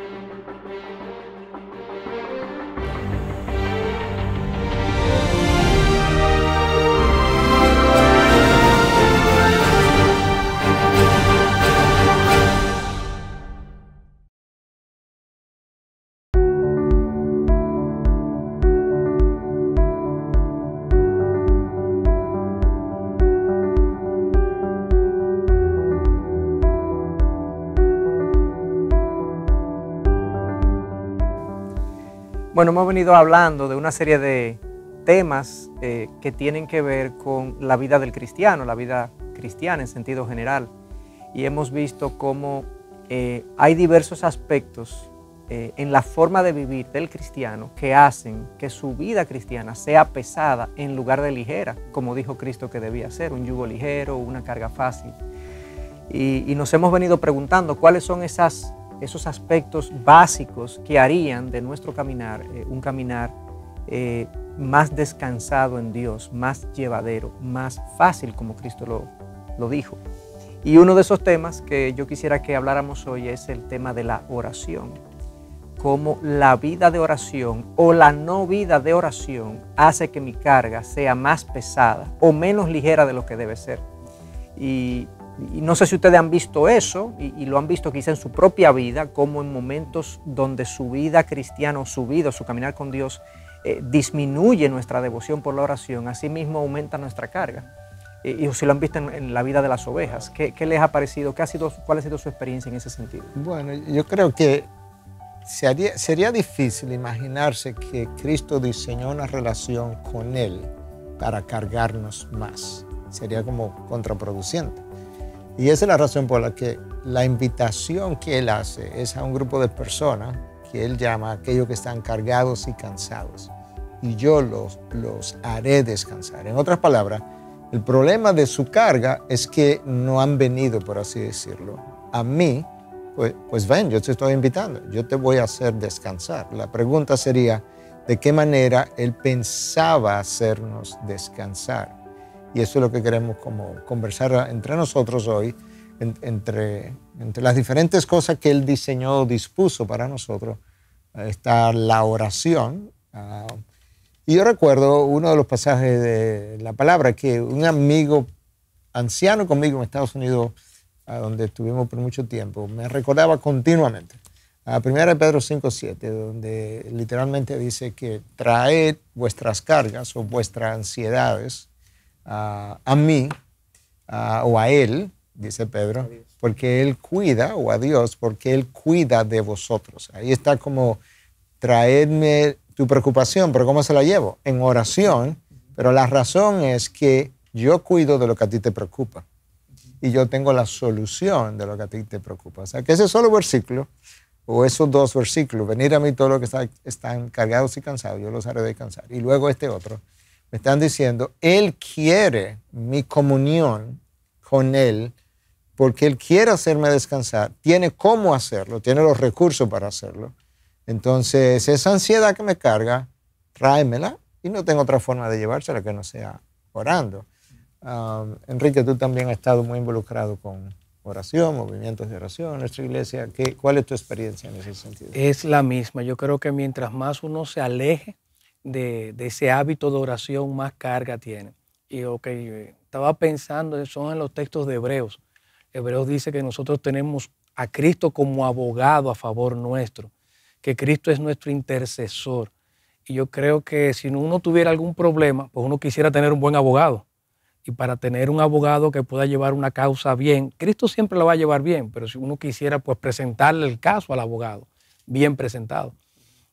Thank you. Bueno, hemos venido hablando de una serie de temas eh, que tienen que ver con la vida del cristiano, la vida cristiana en sentido general. Y hemos visto cómo eh, hay diversos aspectos eh, en la forma de vivir del cristiano que hacen que su vida cristiana sea pesada en lugar de ligera, como dijo Cristo que debía ser, un yugo ligero, una carga fácil. Y, y nos hemos venido preguntando cuáles son esas esos aspectos básicos que harían de nuestro caminar eh, un caminar eh, más descansado en Dios, más llevadero, más fácil, como Cristo lo, lo dijo. Y uno de esos temas que yo quisiera que habláramos hoy es el tema de la oración. Cómo la vida de oración o la no vida de oración hace que mi carga sea más pesada o menos ligera de lo que debe ser. Y y no sé si ustedes han visto eso y, lo han visto quizá en su propia vida, como en momentos donde su vida cristiana o su vida, su caminar con Dios, eh, disminuye nuestra devoción por la oración, asimismo aumenta nuestra carga. y si lo han visto en, la vida de las ovejas, ¿qué, les ha parecido? ¿Qué ha sido, ¿Cuál ha sido su experiencia en ese sentido? Bueno, yo creo que sería, sería difícil imaginarse que Cristo diseñó una relación con Él para cargarnos más. Sería como contraproducente. Y esa es la razón por la que la invitación que él hace es a un grupo de personas que él llama aquellos que están cargados y cansados. Y yo los, los haré descansar. En otras palabras, el problema de su carga es que no han venido, por así decirlo, a mí. Pues, pues ven, yo te estoy invitando, yo te voy a hacer descansar. La pregunta sería, ¿de qué manera él pensaba hacernos descansar? Y eso es lo que queremos como conversar entre nosotros hoy, entre, entre las diferentes cosas que Él diseñó, dispuso para nosotros. Está la oración. Ah, y yo recuerdo uno de los pasajes de la palabra que un amigo anciano conmigo en Estados Unidos, donde estuvimos por mucho tiempo, me recordaba continuamente. A primera de Pedro 5.7, donde literalmente dice que traed vuestras cargas o vuestras ansiedades a mí o a Él, dice Pedro, porque Él cuida, o a Dios, porque Él cuida de vosotros. Ahí está como traedme tu preocupación, pero ¿cómo se la llevo? En oración, pero la razón es que yo cuido de lo que a ti te preocupa y yo tengo la solución de lo que a ti te preocupa. O sea, que ese solo versículo, o esos dos versículos, venir a mí todo lo que están cargados y cansados, yo los haré descansar. Y luego este otro, me están diciendo, Él quiere mi comunión con Él porque Él quiere hacerme descansar, tiene cómo hacerlo, tiene los recursos para hacerlo. Entonces, esa ansiedad que me carga, tráemela y no tengo otra forma de llevársela que no sea orando. Um, Enrique, tú también has estado muy involucrado con oración, movimientos de oración en nuestra iglesia. ¿Qué, ¿Cuál es tu experiencia en ese sentido? Es la misma. Yo creo que mientras más uno se aleje de, ese hábito de oración, más carga tiene. Y ok, estaba pensando, son en los textos de Hebreos. Hebreos dice que nosotros tenemos a Cristo como abogado a favor nuestro, que Cristo es nuestro intercesor. Y yo creo que si uno tuviera algún problema, pues uno quisiera tener un buen abogado. Y para tener un abogado que pueda llevar una causa bien, Cristo siempre lo va a llevar bien, pero si uno quisiera pues presentarle el caso al abogado, bien presentado.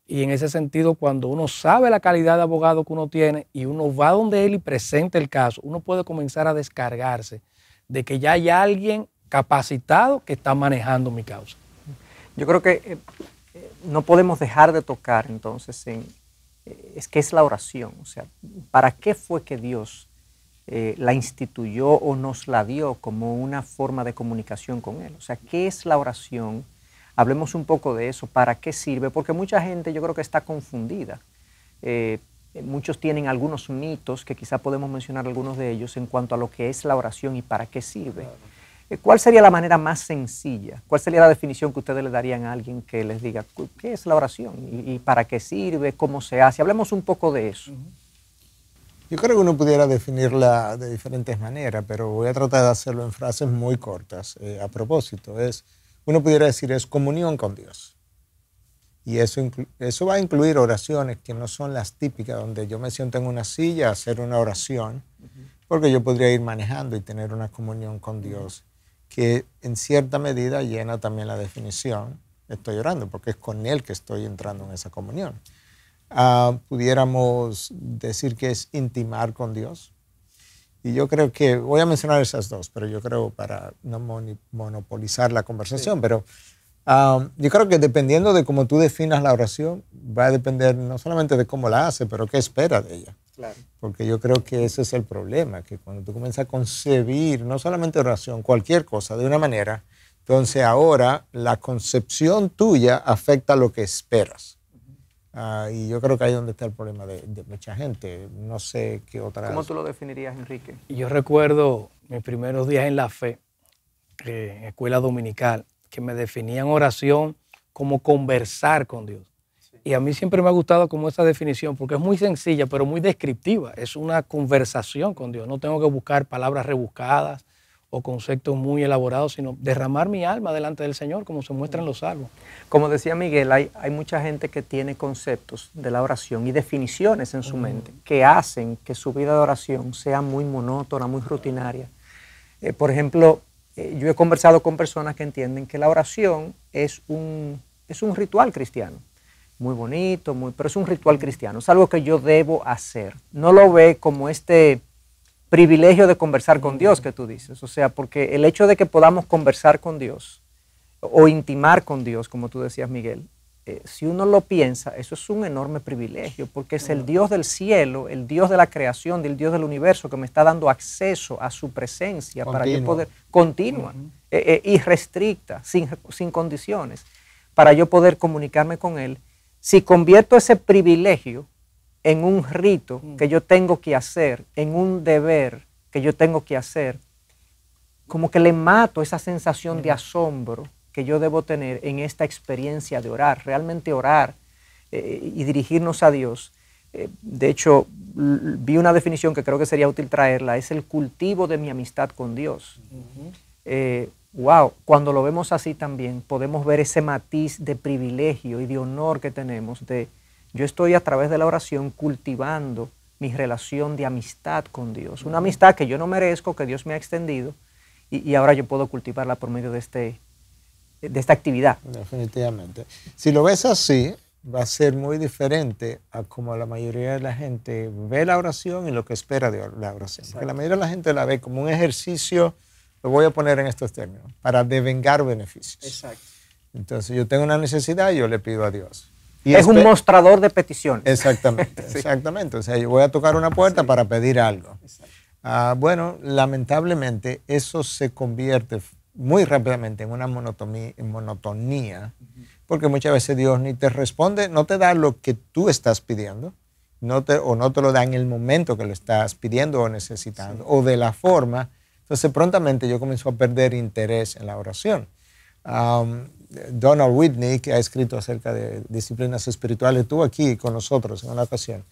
Y en ese sentido, cuando uno sabe la calidad de abogado que uno tiene y uno va donde él y presenta el caso, uno puede comenzar a descargarse de que ya hay alguien capacitado que está manejando mi causa. Yo creo que eh, eh, no podemos dejar de tocar entonces en, eh, es que es la oración, o sea, ¿para qué fue que Dios la instituyó o nos la dio como una forma de comunicación con Él? O sea, ¿qué es la oración? Hablemos un poco de eso, ¿para qué sirve? Porque mucha gente yo creo que está confundida. Eh, muchos tienen algunos mitos, que quizá podemos mencionar algunos de ellos, en cuanto a lo que es la oración y para qué sirve. Eh, ¿Cuál sería la manera más sencilla? ¿Cuál sería la definición que ustedes le darían a alguien que les diga qué es la oración y, para qué sirve, cómo se hace? Hablemos un poco de eso. Yo creo que uno pudiera definirla de diferentes maneras, pero voy a tratar de hacerlo en frases muy cortas. Eh, a propósito, es, uno pudiera decir es comunión con Dios. Y eso, eso va a incluir oraciones que no son las típicas, donde yo me siento en una silla a hacer una oración, porque yo podría ir manejando y tener una comunión con Dios que en cierta medida llena también la definición, estoy orando, porque es con Él que estoy entrando en esa comunión. Ah, pudiéramos decir que es intimar con Dios. Y yo creo que, voy a mencionar esas dos, pero yo creo para no monopolizar la conversación, pero ah, yo creo que dependiendo de cómo tú definas la oración, va a depender no solamente de cómo la hace, pero qué espera de ella. Porque yo creo que ese es el problema, que cuando tú comienzas a concebir no solamente oración, cualquier cosa de una manera, entonces ahora la concepción tuya afecta lo que esperas. Ah, y yo creo que ahí es donde está el problema de, mucha gente. No sé qué otra... ¿Cómo tú lo definirías, Enrique? Yo recuerdo mis primeros días en la fe, eh, en escuela dominical, que me definían oración como conversar con Dios. Y a mí siempre me ha gustado como esa definición, porque es muy sencilla, pero muy descriptiva. Es una conversación con Dios. No tengo que buscar palabras rebuscadas o conceptos muy elaborados, sino derramar mi alma delante del Señor, como se muestra en los salmos. Como decía Miguel, hay, hay mucha gente que tiene conceptos de la oración y definiciones en su mente que hacen que su vida de oración sea muy monótona, muy rutinaria. Eh, por ejemplo, eh, yo he conversado con personas que entienden que la oración es un, es un ritual cristiano muy bonito, muy, pero es un ritual cristiano, es algo que yo debo hacer. No lo ve como este privilegio de conversar con Dios que tú dices, o sea, porque el hecho de que podamos conversar con Dios o intimar con Dios, como tú decías, Miguel, eh, si uno lo piensa, eso es un enorme privilegio, porque es el Dios del cielo, el Dios de la creación, el Dios del universo, que me está dando acceso a su presencia para yo poder, continua, eh, eh, irrestricta, sin, sin condiciones, para yo poder comunicarme con Él. Si convierto ese privilegio en un rito mm. que yo tengo que hacer, en un deber que yo tengo que hacer, como que le mato esa sensación de mm. asombro que yo debo tener en esta experiencia de orar, realmente orar eh, y dirigirnos a Dios. Eh, de hecho, vi una definición que creo que sería útil traerla, es el cultivo de mi amistad con Dios wow, cuando lo vemos así también, podemos ver ese matiz de privilegio y de honor que tenemos de yo estoy a través de la oración cultivando mi relación de amistad con Dios, una amistad que yo no merezco, que Dios me ha extendido y, ahora yo puedo cultivarla por medio de, este, de esta actividad. Definitivamente. Si lo ves así, va a ser muy diferente a como la mayoría de la gente ve la oración y lo que espera de la oración. Porque la mayoría de la gente la ve como un ejercicio lo voy a poner en estos términos, para devengar beneficios. Exacto. Entonces yo tengo una necesidad y yo le pido a Dios. Y es un mostrador de peticiones. Exactamente, exactamente. O sea, yo voy a tocar una puerta para pedir algo. Ah, bueno, lamentablemente eso se convierte muy rápidamente en una monotonía, porque muchas veces Dios ni te responde, no te da lo que tú estás pidiendo, no te, o no te lo da en el momento que lo estás pidiendo o necesitando, o de la forma entonces prontamente yo comencé a perder interés en la oración. Donald Whitney, que ha escrito acerca de disciplinas espirituales, estuvo aquí con nosotros en una ocasión.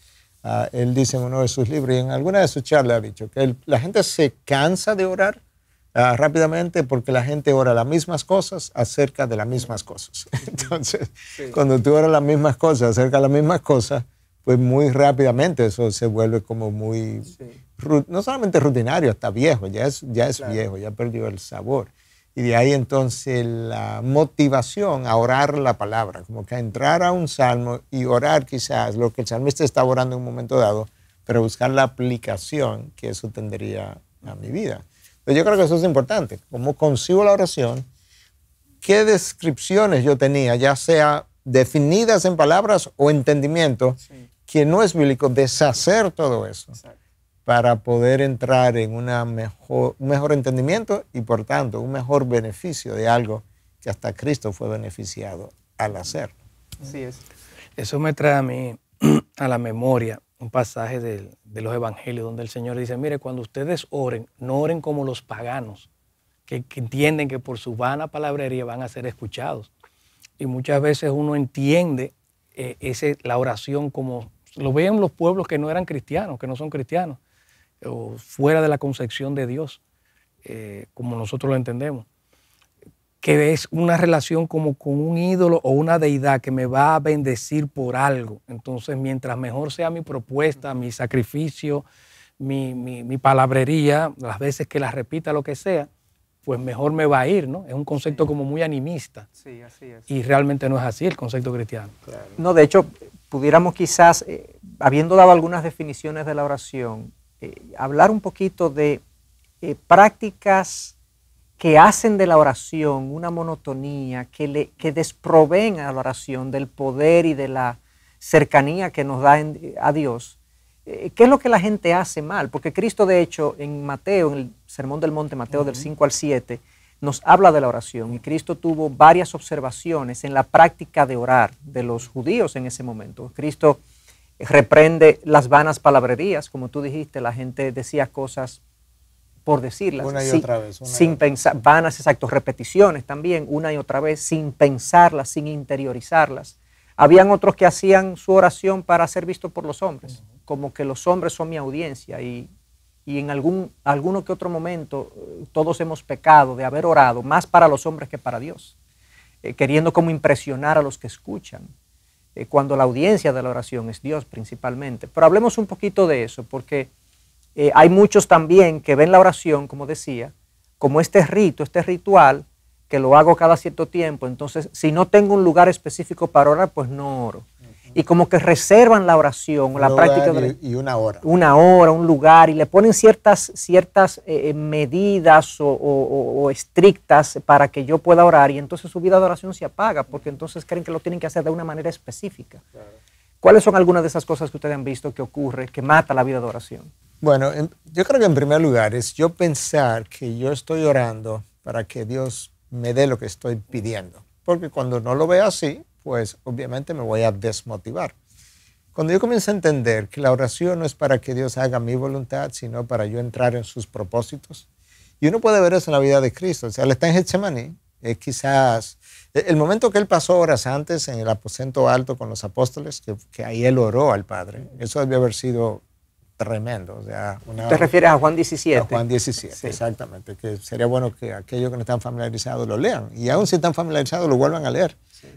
Ah, él dice en uno de sus libros y en alguna de sus charlas ha dicho que la gente se cansa de orar ah, rápidamente porque la gente ora las mismas cosas acerca de las mismas cosas. Entonces, cuando tú oras las mismas cosas acerca de las mismas cosas, pues muy rápidamente eso se vuelve como muy no solamente rutinario, está viejo, ya es, ya es viejo, ya perdió el sabor. Y de ahí entonces la motivación a orar la palabra, como que a entrar a un salmo y orar quizás lo que el salmista está orando en un momento dado, pero buscar la aplicación que eso tendría a mi vida. Pero yo creo que eso es importante, cómo consigo la oración, qué descripciones yo tenía, ya sea definidas en palabras o entendimiento, que no es bíblico, deshacer todo eso. Exacto para poder entrar en una mejor, un mejor entendimiento y por tanto un mejor beneficio de algo que hasta Cristo fue beneficiado al hacerlo. Así es. Eso me trae a mí a la memoria un pasaje de, los evangelios donde el Señor dice, mire, cuando ustedes oren, no oren como los paganos, que, entienden que por su vana palabrería van a ser escuchados. Y muchas veces uno entiende eh, ese, la oración como lo ven los pueblos que no eran cristianos, que no son cristianos, o fuera de la concepción de Dios, eh, como nosotros lo entendemos que es una relación como con un ídolo o una deidad que me va a bendecir por algo. Entonces, mientras mejor sea mi propuesta, mi sacrificio, mi, palabrería, las veces que la repita, lo que sea, pues mejor me va a ir, ¿no? Es un concepto como muy animista. Sí, así es. Y realmente no es así el concepto cristiano. No, de hecho, pudiéramos quizás, eh, habiendo dado algunas definiciones de la oración, eh, hablar un poquito de eh, prácticas que hacen de la oración una monotonía, que, le, que desproveen a la oración del poder y de la cercanía que nos da a Dios. Eh, ¿Qué es lo que la gente hace mal? Porque Cristo, de hecho, en Mateo, en el Sermón del Monte, Mateo del 5 al 7, nos habla de la oración y Cristo tuvo varias observaciones en la práctica de orar de los judíos en ese momento. Cristo reprende las vanas palabrerías, como tú dijiste, la gente decía cosas por decirlas. Una y otra vez. sin pensar, vanas, exacto, repeticiones también, una y otra vez, sin pensarlas, sin interiorizarlas. Habían otros que hacían su oración para ser visto por los hombres, como que los hombres son mi audiencia y, en algún alguno que otro momento eh, todos hemos pecado de haber orado más para los hombres que para Dios, eh, queriendo como impresionar a los que escuchan, eh, cuando la audiencia de la oración es Dios principalmente. Pero hablemos un poquito de eso, porque eh, hay muchos también que ven la oración, como decía, como este rito, este ritual, que lo hago cada cierto tiempo. Entonces, si no tengo un lugar específico para orar, pues no oro. Y como que reservan la oración, la práctica de y una hora. Una hora, un lugar, y le ponen ciertas, ciertas eh, eh, medidas o, estrictas para que yo pueda orar, y entonces su vida de oración se apaga, porque entonces creen que lo tienen que hacer de una manera específica. ¿Cuáles son algunas de esas cosas que ustedes han visto que ocurre, que mata la vida de oración? Bueno, yo creo que en primer lugar es yo pensar que yo estoy orando para que Dios me dé lo que estoy pidiendo. Porque cuando no lo veo así, pues obviamente me voy a desmotivar. Cuando yo comienzo a entender que la oración no es para que Dios haga mi voluntad, sino para yo entrar en sus propósitos. Y uno puede ver eso en la vida de Cristo. O sea, él está en Getsemaní, es quizás el momento que él pasó horas antes en el aposento alto con los apóstoles, que, que ahí él oró al Padre, eso debe haber sido tremendo. O sea, ¿Te refieres a Juan 17? A Juan 17, exactamente. Que sería bueno que aquellos que no están familiarizados lo lean. Y aún si están familiarizados, lo vuelvan a leer.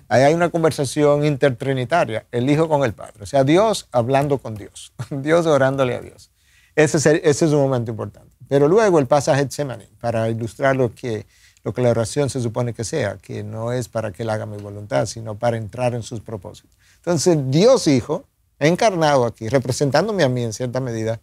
Ahí hay una conversación intertrinitaria, el Hijo con el Padre. O sea, Dios hablando con Dios, Dios orándole a Dios. Ese es, ese es un momento importante. Pero luego el pasaje de Getsemaní, para ilustrar lo que, lo que la oración se supone que sea, que no es para que Él haga mi voluntad, sino para entrar en sus propósitos. Entonces, Dios Hijo encarnado aquí, representándome a mí en cierta medida,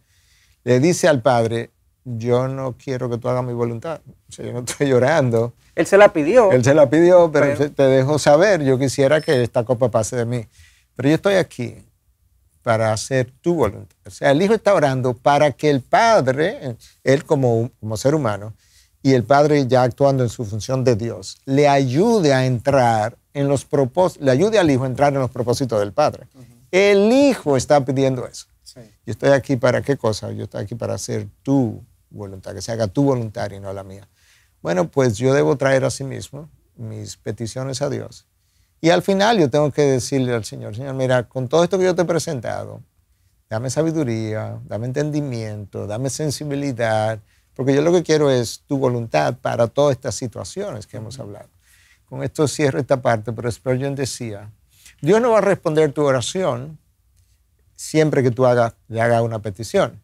le dice al Padre, yo no quiero que tú hagas mi voluntad. O sea, yo no estoy llorando. Él se la pidió. Él se la pidió, pero, te dejo saber, yo quisiera que esta copa pase de mí. Pero yo estoy aquí para hacer tu voluntad. O sea, el Hijo está orando para que el Padre, él como, como ser humano, y el Padre ya actuando en su función de Dios, le ayude a entrar en los propósitos, le ayude al Hijo a entrar en los propósitos del Padre. El Hijo está pidiendo eso. Yo estoy aquí para qué cosa? Yo estoy aquí para hacer tu voluntad, que se haga tu voluntad y no la mía. Bueno, pues yo debo traer a sí mismo mis peticiones a Dios. Y al final yo tengo que decirle al Señor, Señor, mira, con todo esto que yo te he presentado, dame sabiduría, dame entendimiento, dame sensibilidad, porque yo lo que quiero es tu voluntad para todas estas situaciones que hemos hablado. Con esto cierro esta parte, pero Spurgeon decía, Dios no va a responder tu oración siempre que tú hagas, le hagas una petición,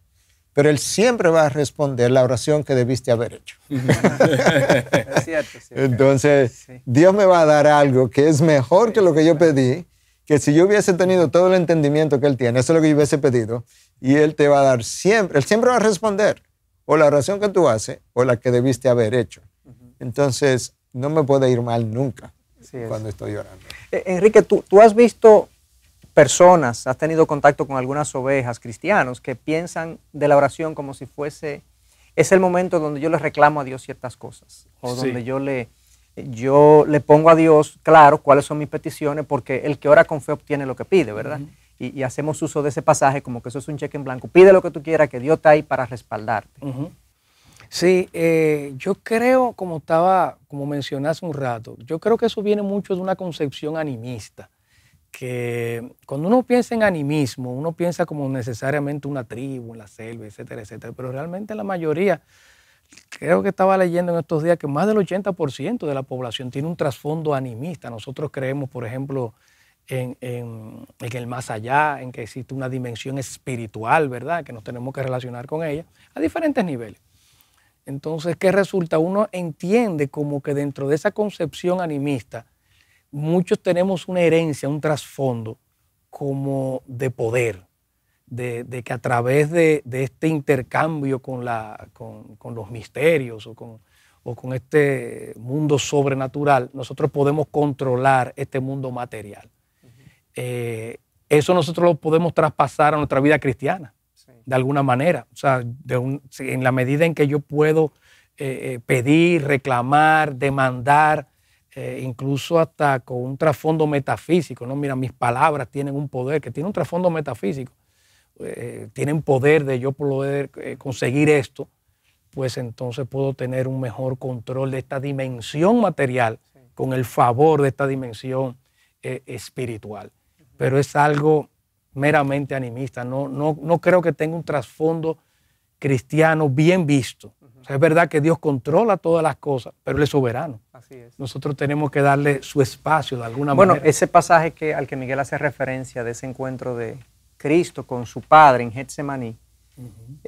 pero Él siempre va a responder la oración que debiste haber hecho. es cierto, Entonces, Dios me va a dar algo que es mejor que lo que yo pedí, que si yo hubiese tenido todo el entendimiento que Él tiene, eso es lo que yo hubiese pedido, y Él te va a dar siempre, Él siempre va a responder, o la oración que tú haces, o la que debiste haber hecho. Entonces, no me puede ir mal nunca cuando estoy orando. Eh, Enrique, ¿tú, tú has visto personas, has tenido contacto con algunas ovejas cristianos que piensan de la oración como si fuese, es el momento donde yo le reclamo a Dios ciertas cosas, o donde yo le, yo le pongo a Dios claro cuáles son mis peticiones, porque el que ora con fe obtiene lo que pide, ¿verdad? y, hacemos uso de ese pasaje como que eso es un cheque en blanco. Pide lo que tú quieras, que Dios está ahí para respaldarte. Sí, eh, yo creo, como estaba, como mencioné hace un rato, yo creo que eso viene mucho de una concepción animista, que cuando uno piensa en animismo, uno piensa como necesariamente una tribu, en la selva, etcétera, etcétera, pero realmente la mayoría, creo que estaba leyendo en estos días que más del 80% de la población tiene un trasfondo animista. Nosotros creemos, por ejemplo, en, el más allá, en que existe una dimensión espiritual, ¿verdad? Que nos tenemos que relacionar con ella a diferentes niveles. Entonces, ¿qué resulta? Uno entiende como que dentro de esa concepción animista, muchos tenemos una herencia, un trasfondo como de poder, de, que a través de, este intercambio con, la, con, los misterios o con, o con este mundo sobrenatural, nosotros podemos controlar este mundo material. Eh, eso nosotros lo podemos traspasar a nuestra vida cristiana de alguna manera. O sea, en la medida en que yo puedo eh, eh, pedir, reclamar, demandar, eh, incluso hasta con un trasfondo metafísico, ¿no? Mira, mis palabras tienen un poder, que tiene un trasfondo metafísico, tienen poder de yo poder conseguir esto, pues entonces puedo tener un mejor control de esta dimensión material con el favor de esta dimensión espiritual. Pero es algo meramente animista, no, no, no creo que tenga un trasfondo cristiano bien visto. es verdad que Dios controla todas las cosas, pero Él es soberano. Así es. Nosotros tenemos que darle su espacio de alguna manera. Bueno, ese pasaje que, al que Miguel hace referencia de ese encuentro de Cristo con su Padre en Getsemaní,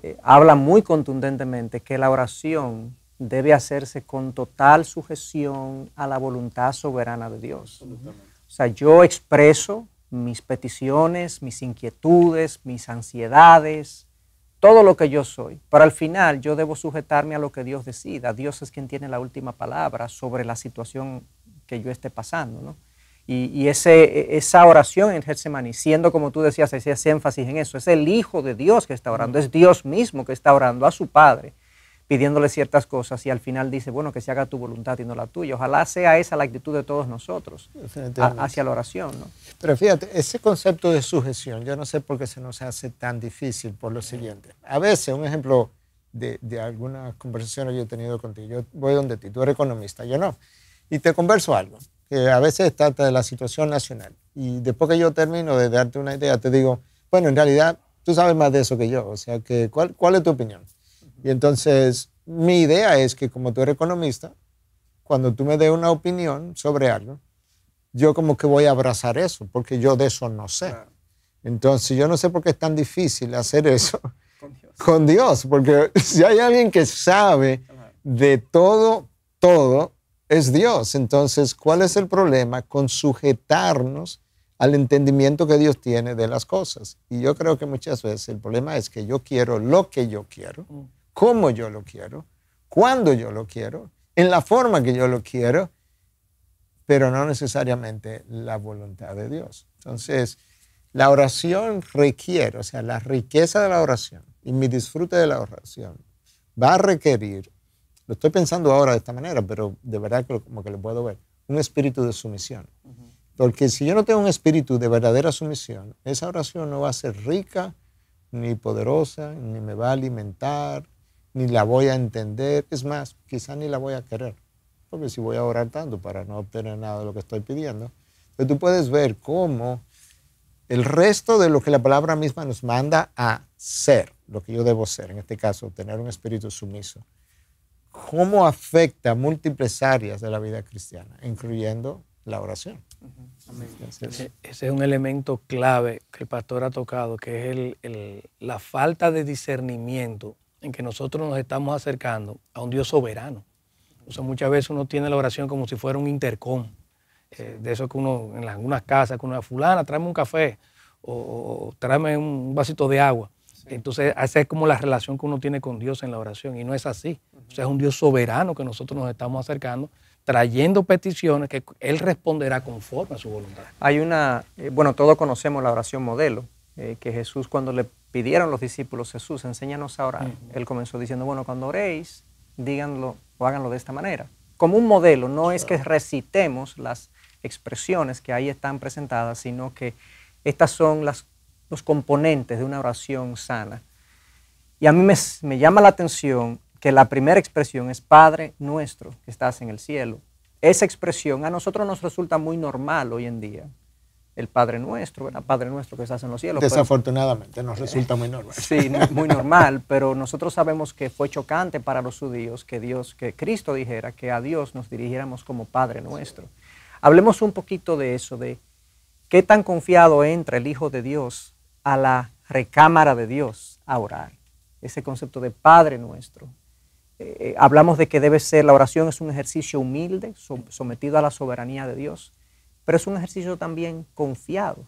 eh, habla muy contundentemente que la oración debe hacerse con total sujeción a la voluntad soberana de Dios. O sea, yo expreso mis peticiones, mis inquietudes, mis ansiedades, todo lo que yo soy. Pero al final yo debo sujetarme a lo que Dios decida. Dios es quien tiene la última palabra sobre la situación que yo esté pasando. Y, ese, esa oración en Getsemaní, siendo como tú decías, hacías énfasis en eso, es el Hijo de Dios que está orando, es Dios mismo que está orando a su Padre pidiéndole ciertas cosas y al final dice, bueno, que se haga tu voluntad y no la tuya. Ojalá sea esa la actitud de todos nosotros hacia la oración. ¿no? Pero fíjate, ese concepto de sujeción, yo no sé por qué se nos hace tan difícil por lo siguiente. A veces, un ejemplo de, de algunas conversaciones que yo he tenido contigo, yo voy donde ti, tú eres economista, yo no, y te converso algo, que a veces trata de la situación nacional. Y después que yo termino de darte una idea, te digo, bueno, en realidad tú sabes más de eso que yo, o sea, que, ¿cuál, cuál es tu opinión? Y entonces, mi idea es que como tú eres economista, cuando tú me des una opinión sobre algo, yo como que voy a abrazar eso, porque yo de eso no sé. Entonces, yo no sé por qué es tan difícil hacer eso con Dios, porque si hay alguien que sabe de todo, todo, es Dios. Entonces, ¿cuál es el problema con sujetarnos al entendimiento que Dios tiene de las cosas? Y yo creo que muchas veces el problema es que yo quiero lo que yo quiero. Mm cómo yo lo quiero, cuándo yo lo quiero, en la forma que yo lo quiero, pero no necesariamente la voluntad de Dios. Entonces, la oración requiere, o sea, la riqueza de la oración y mi disfrute de la oración va a requerir, lo estoy pensando ahora de esta manera, pero de verdad que como que lo puedo ver, un espíritu de sumisión. Porque si yo no tengo un espíritu de verdadera sumisión, esa oración no va a ser rica, ni poderosa, ni me va a alimentar, ni la voy a entender, es más, quizá ni la voy a querer, porque si voy a orar tanto para no obtener nada de lo que estoy pidiendo, pero tú puedes ver cómo el resto de lo que la palabra misma nos manda a ser, lo que yo debo ser, en este caso, tener un espíritu sumiso, cómo afecta múltiples áreas de la vida cristiana, incluyendo la oración. Ese, es un elemento clave que el pastor ha tocado, que es el, la falta de discernimiento en que nosotros nos estamos acercando a un Dios soberano. O sea, muchas veces uno tiene la oración como si fuera un intercom. Eh, de eso que uno, en algunas casas, que uno fulana, tráeme un café o, tráeme un vasito de agua. Entonces, esa es como la relación que uno tiene con Dios en la oración y no es así. O sea, es un Dios soberano que nosotros nos estamos acercando, trayendo peticiones que Él responderá conforme a su voluntad. Hay una, eh, bueno, todos conocemos la oración modelo, eh, que Jesús cuando le pidieron los discípulos, Jesús, enséñanos a orar. Él comenzó diciendo, bueno, cuando oréis, díganlo o háganlo de esta manera. Como un modelo, no es que recitemos las expresiones que ahí están presentadas, sino que estas son las, los componentes de una oración sana. Y a mí me, me llama la atención que la primera expresión es Padre nuestro que estás en el cielo. Esa expresión a nosotros nos resulta muy normal hoy en día. El Padre nuestro, el Padre nuestro que estás en los cielos. Desafortunadamente nos resulta muy normal. Sí, muy normal, pero nosotros sabemos que fue chocante para los judíos que Dios, que Cristo dijera que a Dios nos dirigiéramos como Padre nuestro. Hablemos un poquito de eso, de qué tan confiado entra el Hijo de Dios a la recámara de Dios a orar. Ese concepto de Padre nuestro. Eh, eh, hablamos de que debe ser, la oración es un ejercicio humilde, sometido a la soberanía de Dios, pero es un ejercicio también confiado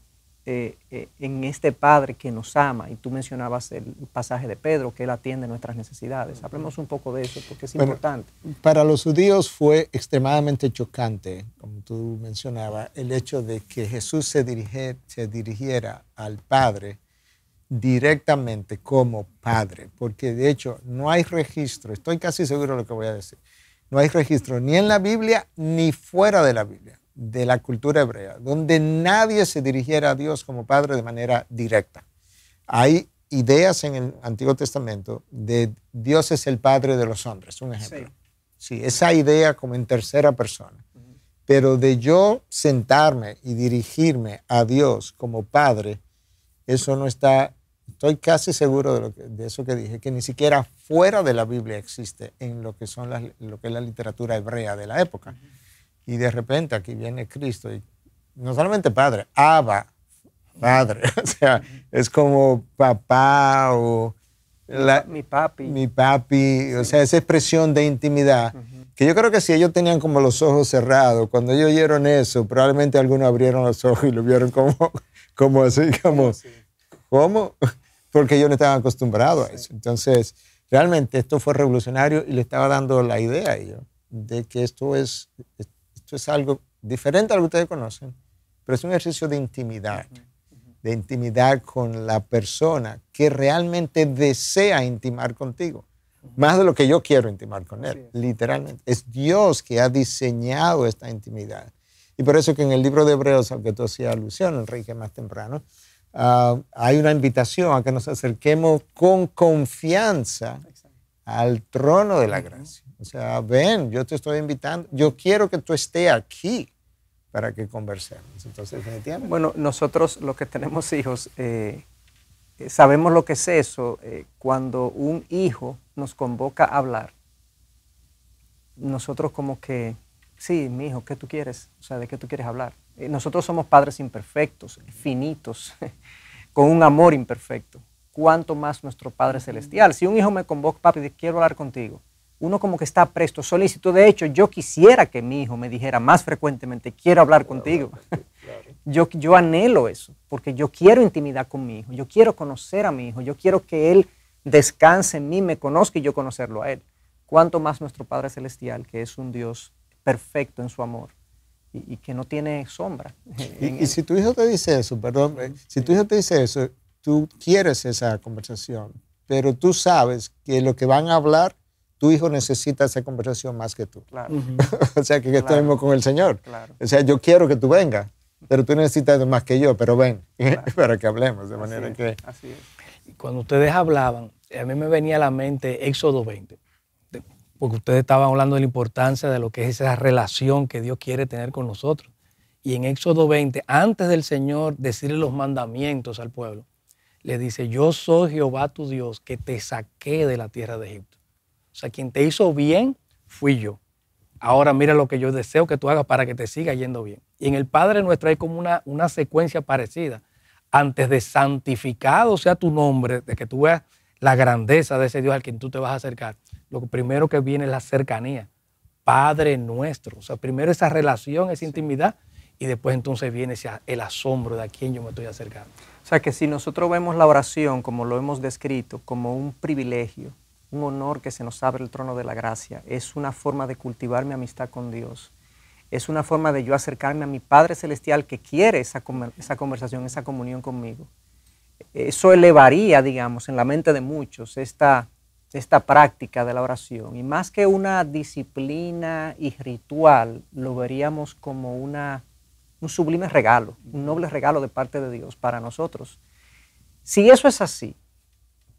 eh, en este Padre que nos ama. Y tú mencionabas el pasaje de Pedro, que Él atiende nuestras necesidades. Hablemos un poco de eso, porque es importante. Para los judíos fue extremadamente chocante, como tú mencionabas, el hecho de que Jesús se, se dirigiera al Padre directamente como padre, porque de hecho no hay registro, estoy casi seguro de lo que voy a decir, no hay registro ni en la Biblia ni fuera de la Biblia, de la cultura hebrea, donde nadie se dirigiera a Dios como padre de manera directa. Hay ideas en el Antiguo Testamento de Dios es el padre de los hombres, un ejemplo. Sí, esa idea como en tercera persona. Pero de yo sentarme y dirigirme a Dios como padre, eso no está, estoy casi seguro de, lo que, de eso que dije, que ni siquiera fuera de la Biblia existe en lo que, son lo que es la literatura hebrea de la época. Y de repente aquí viene Cristo y no solamente padre, Abba, padre. O sea, es como papá o... mi papi. Mi papi, o sea, esa expresión de intimidad. Que yo creo que si ellos tenían como los ojos cerrados, cuando ellos oyeron eso, probablemente algunos abrieron los ojos y lo vieron como, como así, como, ¿cómo? Porque ellos no estaban acostumbrados a eso. Entonces, realmente esto fue revolucionario y le estaba dando la idea a ellos de que esto es, esto es algo diferente a lo que ustedes conocen, pero es un ejercicio de intimidad, de intimidad con la persona que realmente desea intimar contigo, más de lo que yo quiero intimar con él, literalmente. Es Dios que ha diseñado esta intimidad. Y por eso que en el libro de Hebreos, al que tú hacías alusión, Enrique, más temprano, ah, hay una invitación a que nos acerquemos con confianza al trono de la gracia. O sea, ven, yo te estoy invitando, yo quiero que tú estés aquí para que conversemos. Entonces, definitivamente. Bueno, nosotros los que tenemos hijos, eh, sabemos lo que es eso. Eh, cuando un hijo nos convoca a hablar, nosotros como que sí, mi hijo, ¿qué tú quieres? O sea, ¿de qué tú quieres hablar? Eh, nosotros somos padres imperfectos, finitos, con un amor imperfecto. ¿Cuánto más nuestro Padre Celestial? Si un hijo me convoca, papi, quiero hablar contigo, uno como que está presto, solícito. De hecho, yo quisiera que mi hijo me dijera más frecuentemente, quiero hablar contigo. Yo, yo anhelo eso, porque yo quiero intimidad con mi hijo, yo quiero conocer a mi hijo, yo quiero que él descanse en mí, me conozca y yo conocerlo a él. Cuánto más nuestro Padre Celestial, que es un Dios perfecto en su amor y, que no tiene sombra. Y, si tu hijo te dice eso, perdón, eh, si tu hijo te dice eso, tú quieres esa conversación, pero tú sabes que lo que van a hablar, tu hijo necesita esa conversación más que tú. Claro. o sea, que, estemos con el Señor. O sea, yo quiero que tú vengas, pero tú necesitas más que yo, pero ven para que hablemos, de manera que... Así es. Cuando ustedes hablaban, a mí me venía a la mente Éxodo 20 porque ustedes estaban hablando de la importancia de lo que es esa relación que Dios quiere tener con nosotros. Y en Éxodo 20, antes del Señor decirle los mandamientos al pueblo, le dice, yo soy Jehová tu Dios que te saqué de la tierra de Egipto. O sea, quien te hizo bien fui yo. Ahora mira lo que yo deseo que tú hagas para que te siga yendo bien. Y en el Padre nuestro hay como una, una secuencia parecida. Antes de santificado sea tu nombre, de que tú veas la grandeza de ese Dios al quien tú te vas a acercar, lo primero que viene es la cercanía. Padre nuestro. O sea, primero esa relación, esa intimidad, y después entonces viene el asombro de a quién yo me estoy acercando. O sea, que si nosotros vemos la oración, como lo hemos descrito, como un privilegio, un honor que se nos abre el trono de la gracia, es una forma de cultivar mi amistad con Dios. Es una forma de yo acercarme a mi Padre Celestial que quiere esa, esa conversación, esa comunión conmigo. Eso elevaría, digamos, en la mente de muchos esta esta práctica de la oración. Y más que una disciplina y ritual, lo veríamos como una, un sublime regalo, un noble regalo de parte de Dios para nosotros. Si eso es así,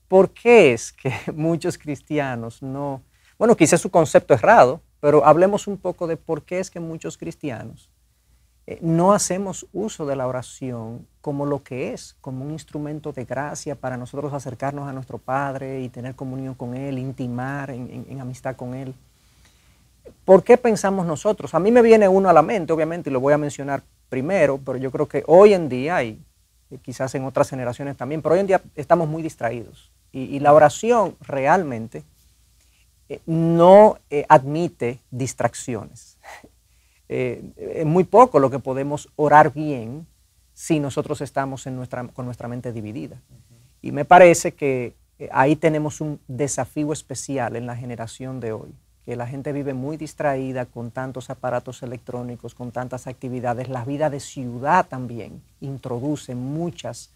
¿por qué es que muchos cristianos no, bueno, quizás su concepto errado, pero hablemos un poco de por qué es que muchos cristianos eh, no hacemos uso de la oración como lo que es, como un instrumento de gracia para nosotros acercarnos a nuestro Padre y tener comunión con Él, intimar en, amistad con Él. ¿Por qué pensamos nosotros? A mí me viene uno a la mente, obviamente, y lo voy a mencionar primero, pero yo creo que hoy en día, y quizás en otras generaciones también, pero hoy en día estamos muy distraídos. Y, la oración realmente eh, no eh, admite distracciones. Eh, es muy poco lo que podemos orar bien si nosotros estamos con nuestra mente dividida. Y me parece que eh, ahí tenemos un desafío especial en la generación de hoy, que la gente vive muy distraída con tantos aparatos electrónicos, con tantas actividades. La vida de ciudad también introduce muchas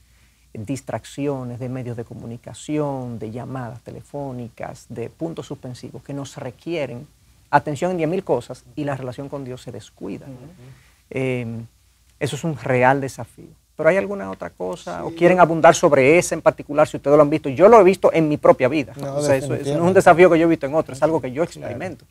distracciones de medios de comunicación, de llamadas telefónicas, de puntos suspensivos que nos requieren atención en 10.000 cosas y la relación con Dios se descuida. Eh, eso es un real desafío. ¿Pero hay alguna otra cosa? ¿O quieren abundar sobre ese en particular si ustedes lo han visto? Yo lo he visto en mi propia vida. No, eso, no es un desafío que yo he visto en otros, es algo que yo experimento.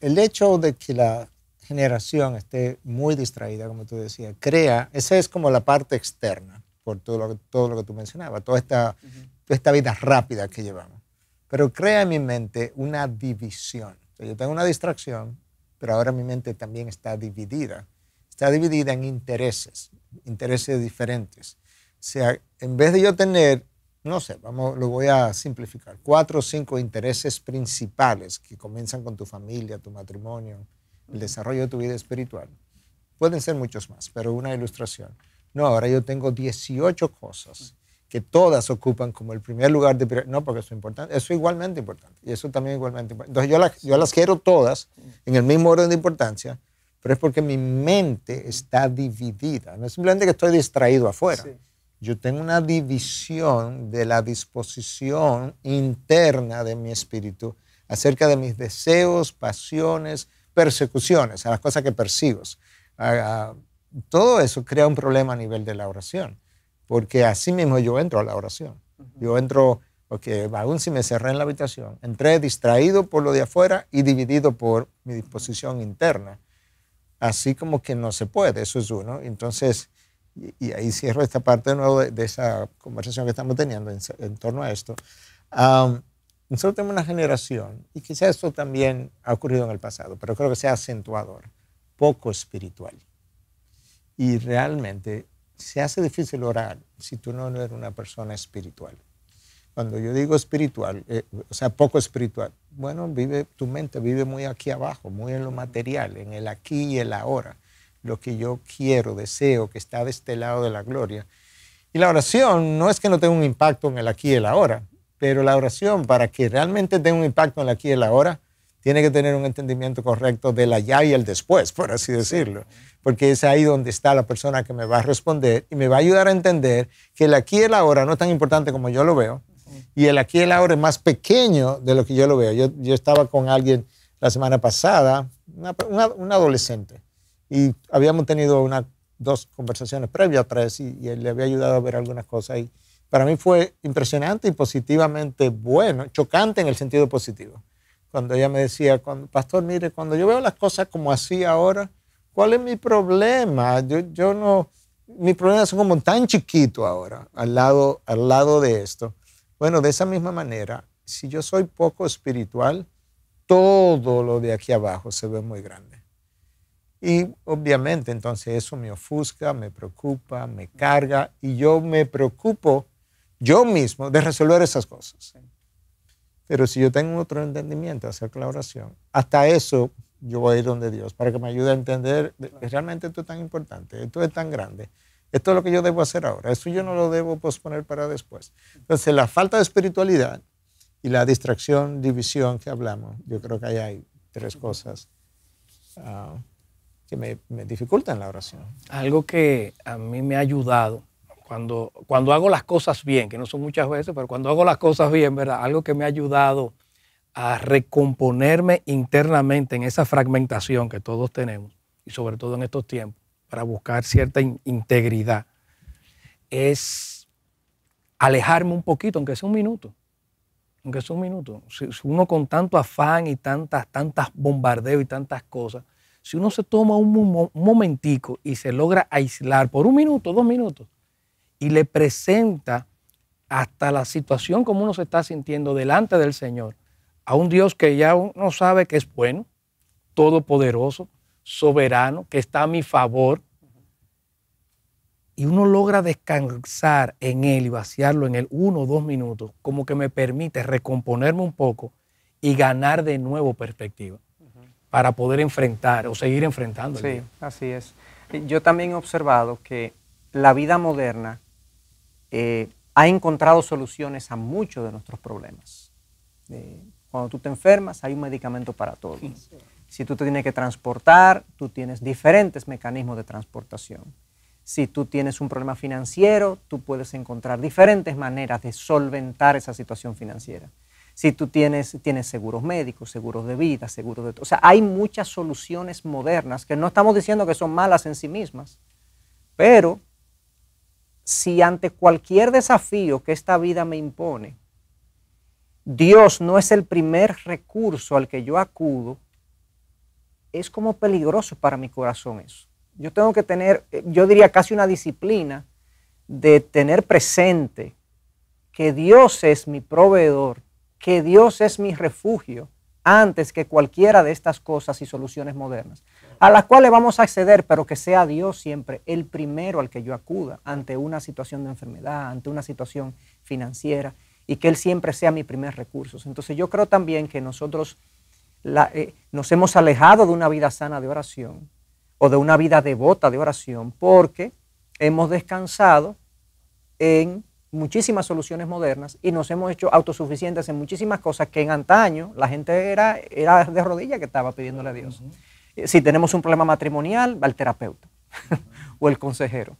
El hecho de que la generación esté muy distraída, como tú decías, crea, esa es como la parte externa, por todo lo, todo lo que tú mencionabas, toda esta, toda esta vida rápida que llevamos. Pero crea en mi mente una división yo tengo una distracción, pero ahora mi mente también está dividida. Está dividida en intereses, intereses diferentes. O sea, en vez de yo tener, no sé, vamos, lo voy a simplificar, cuatro o cinco intereses principales que comienzan con tu familia, tu matrimonio, el desarrollo de tu vida espiritual. Pueden ser muchos más, pero una ilustración. No, ahora yo tengo 18 cosas que todas ocupan como el primer lugar de No, porque eso es importante. Eso es igualmente importante. Y eso también es igualmente importante. Entonces yo, las, yo las quiero todas en el mismo orden de importancia, pero es porque mi mente está dividida. No es simplemente que estoy distraído afuera. Yo tengo una división de la disposición interna de mi espíritu acerca de mis deseos, pasiones, persecuciones, a las cosas que persigo. Todo eso crea un problema a nivel de la oración porque así mismo yo entro a la oración. Yo entro, porque aún si me cerré en la habitación, entré distraído por lo de afuera y dividido por mi disposición interna. Así como que no se puede, eso es uno. Entonces, y, ahí cierro esta parte de nuevo de, esa conversación que estamos teniendo en, torno a esto. nosotros tenemos una generación, y quizás esto también ha ocurrido en el pasado, pero creo que sea acentuador, poco espiritual. Y realmente se hace difícil orar si tú no eres una persona espiritual. Cuando yo digo espiritual, eh, o sea, poco espiritual, bueno, vive, tu mente vive muy aquí abajo, muy en lo material, en el aquí y el ahora, lo que yo quiero, deseo, que está de este lado de la gloria. Y la oración no es que no tenga un impacto en el aquí y el ahora, pero la oración, para que realmente tenga un impacto en el aquí y el ahora, tiene que tener un entendimiento correcto del allá y el después, por así decirlo porque es ahí donde está la persona que me va a responder y me va a ayudar a entender que el aquí y el ahora no es tan importante como yo lo veo y el aquí y el ahora es más pequeño de lo que yo lo veo. Yo, yo estaba con alguien la semana pasada, una, adolescente, y habíamos tenido una, dos conversaciones previas, tres, y, y, él le había ayudado a ver algunas cosas. Y para mí fue impresionante y positivamente bueno, chocante en el sentido positivo. Cuando ella me decía, cuando, pastor, mire, cuando yo veo las cosas como así ahora, ¿Cuál es mi problema? Yo, yo no, mi problema es como tan chiquito ahora al lado, al lado de esto. Bueno, de esa misma manera, si yo soy poco espiritual, todo lo de aquí abajo se ve muy grande. Y obviamente entonces eso me ofusca, me preocupa, me carga y yo me preocupo yo mismo de resolver esas cosas. Pero si yo tengo otro entendimiento acerca de la oración, hasta eso yo voy a ir donde Dios para que me ayude a entender realmente esto es tan importante, esto es tan grande. Esto es lo que yo debo hacer ahora. Eso yo no lo debo posponer para después. Entonces, la falta de espiritualidad y la distracción, división que hablamos, yo creo que ahí hay tres cosas ah, que me, me, dificultan la oración. Algo que a mí me ha ayudado cuando, cuando hago las cosas bien, que no son muchas veces, pero cuando hago las cosas bien, ¿verdad? Algo que me ha ayudado a recomponerme internamente en esa fragmentación que todos tenemos, y sobre todo en estos tiempos, para buscar cierta integridad, es alejarme un poquito, aunque sea un minuto. Aunque sea un minuto. Si, uno con tanto afán y tantas, tantas bombardeos y tantas cosas, si uno se toma un, un momentico y se logra aislar por un minuto, dos minutos, y le presenta hasta la situación como uno se está sintiendo delante del Señor, a un Dios que ya uno sabe que es bueno, todopoderoso, soberano, que está a mi favor, y uno logra descansar en Él y vaciarlo en Él uno o dos minutos, como que me permite recomponerme un poco y ganar de nuevo perspectiva para poder enfrentar o seguir enfrentando. Sí, así es. Yo también he observado que la vida moderna eh, ha encontrado soluciones a muchos de nuestros problemas. Eh, cuando tú te enfermas, hay un medicamento para todo. Si tú te tienes que transportar, tú tienes diferentes mecanismos de transportación. Si tú tienes un problema financiero, tú puedes encontrar diferentes maneras de solventar esa situación financiera. Si tú tienes, tienes seguros médicos, seguros de vida, seguros de... O sea, hay muchas soluciones modernas que no estamos diciendo que son malas en sí mismas, pero si ante cualquier desafío que esta vida me impone, Dios no es el primer recurso al que yo acudo, es como peligroso para mi corazón eso. Yo tengo que tener, yo diría casi una disciplina de tener presente que Dios es mi proveedor, que Dios es mi refugio, antes que cualquiera de estas cosas y soluciones modernas, a las cuales vamos a acceder, pero que sea Dios siempre el primero al que yo acuda ante una situación de enfermedad, ante una situación financiera, y que Él siempre sea mi primer recurso. Entonces yo creo también que nosotros eh, nos hemos alejado de una vida sana de oración o de una vida devota de oración, porque hemos descansado en muchísimas soluciones modernas y nos hemos hecho autosuficientes en muchísimas cosas que en antaño la gente era, era de rodillas que estaba pidiéndole a Dios. Si tenemos un problema matrimonial, va el terapeuta o el consejero.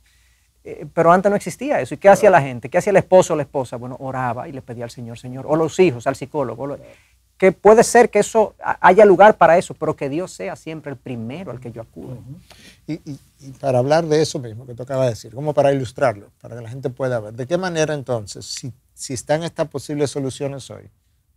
Eh, pero antes no existía eso. ¿Y qué hacía la gente? ¿Qué hacía el esposo o la esposa? Bueno, oraba y le pedía al Señor, Señor, o los hijos, al psicólogo que puede ser que eso haya lugar para eso, pero que Dios sea siempre el primero al que yo acudo. y, para hablar de eso mismo que tú acabas de decir, como para ilustrarlo, para que la gente pueda ver, ¿de qué manera entonces, si, si están estas posibles soluciones hoy,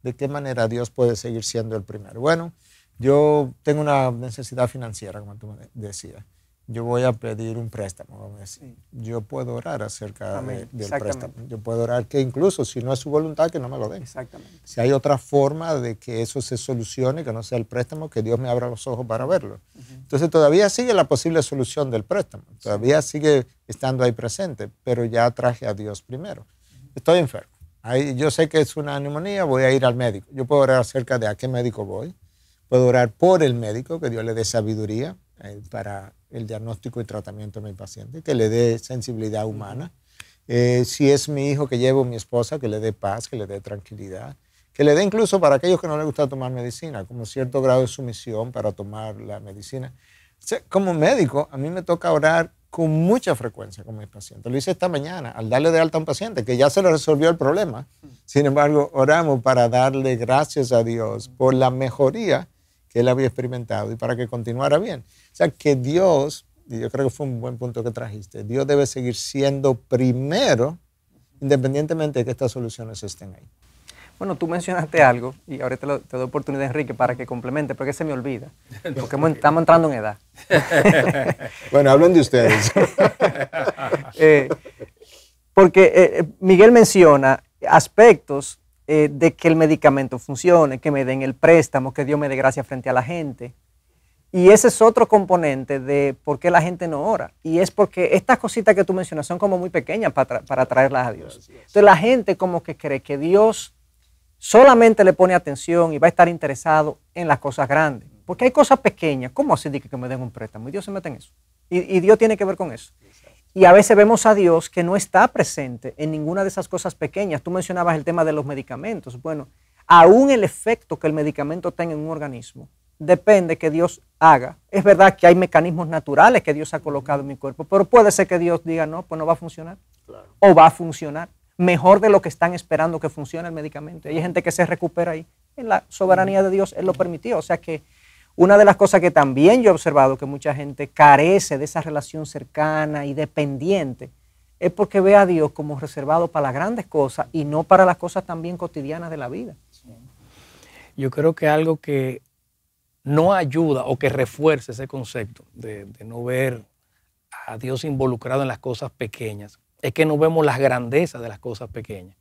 de qué manera Dios puede seguir siendo el primero? Bueno, yo tengo una necesidad financiera, como tú decías yo voy a pedir un préstamo, vamos a decir. Yo puedo orar acerca del préstamo. Yo puedo orar que incluso si no es su voluntad, que no me lo den. Exactamente. Si hay otra forma de que eso se solucione, que no sea el préstamo, que Dios me abra los ojos para verlo. Entonces todavía sigue la posible solución del préstamo. Todavía sigue estando ahí presente, pero ya traje a Dios primero. Estoy enfermo. Ahí, yo sé que es una neumonía, voy a ir al médico. Yo puedo orar acerca de a qué médico voy. Puedo orar por el médico, que Dios le dé sabiduría eh, para el diagnóstico y tratamiento de mi paciente, que le dé sensibilidad humana. Eh, si es mi hijo que llevo, mi esposa, que le dé paz, que le dé tranquilidad, que le dé incluso para aquellos que no les gusta tomar medicina, como cierto grado de sumisión para tomar la medicina. como médico, a mí me toca orar con mucha frecuencia con mis pacientes. Lo hice esta mañana, al darle de alta a un paciente, que ya se le resolvió el problema. Sin embargo, oramos para darle gracias a Dios por la mejoría que él había experimentado y para que continuara bien. O sea, que Dios, y yo creo que fue un buen punto que trajiste, Dios debe seguir siendo primero, independientemente de que estas soluciones estén ahí. Bueno, tú mencionaste algo, y ahorita te, doy oportunidad, Enrique, para que complemente, porque se me olvida, porque estamos entrando en edad. bueno, hablen de ustedes. Eh, porque eh, eh, Miguel menciona aspectos de que el medicamento funcione, que me den el préstamo, que Dios me dé gracia frente a la gente. Y ese es otro componente de por qué la gente no ora. Y es porque estas cositas que tú mencionas son como muy pequeñas para, para traerlas a Dios. Entonces la gente como que cree que Dios solamente le pone atención y va a estar interesado en las cosas grandes. Porque hay cosas pequeñas. ¿Cómo así que, que me den un préstamo? Y Dios se mete en eso. Y, y Dios tiene que ver con eso. Y a veces vemos a Dios que no está presente en ninguna de esas cosas pequeñas. Tú mencionabas el tema de los medicamentos. Bueno, aún el efecto que el medicamento tenga en un organismo depende que Dios haga. Es verdad que hay mecanismos naturales que Dios ha colocado en mi cuerpo, pero puede ser que Dios diga, no, pues no va a funcionar. O va a funcionar mejor de lo que están esperando que funcione el medicamento. Hay gente que se recupera ahí. En la soberanía de Dios Él lo permitió. O sea que una de las cosas que también yo he observado que mucha gente carece de esa relación cercana y dependiente es porque ve a Dios como reservado para las grandes cosas y no para las cosas también cotidianas de la vida. Yo creo que algo que no ayuda o que refuerce ese concepto de, no ver a Dios involucrado en las cosas pequeñas es que no vemos las grandezas de las cosas pequeñas.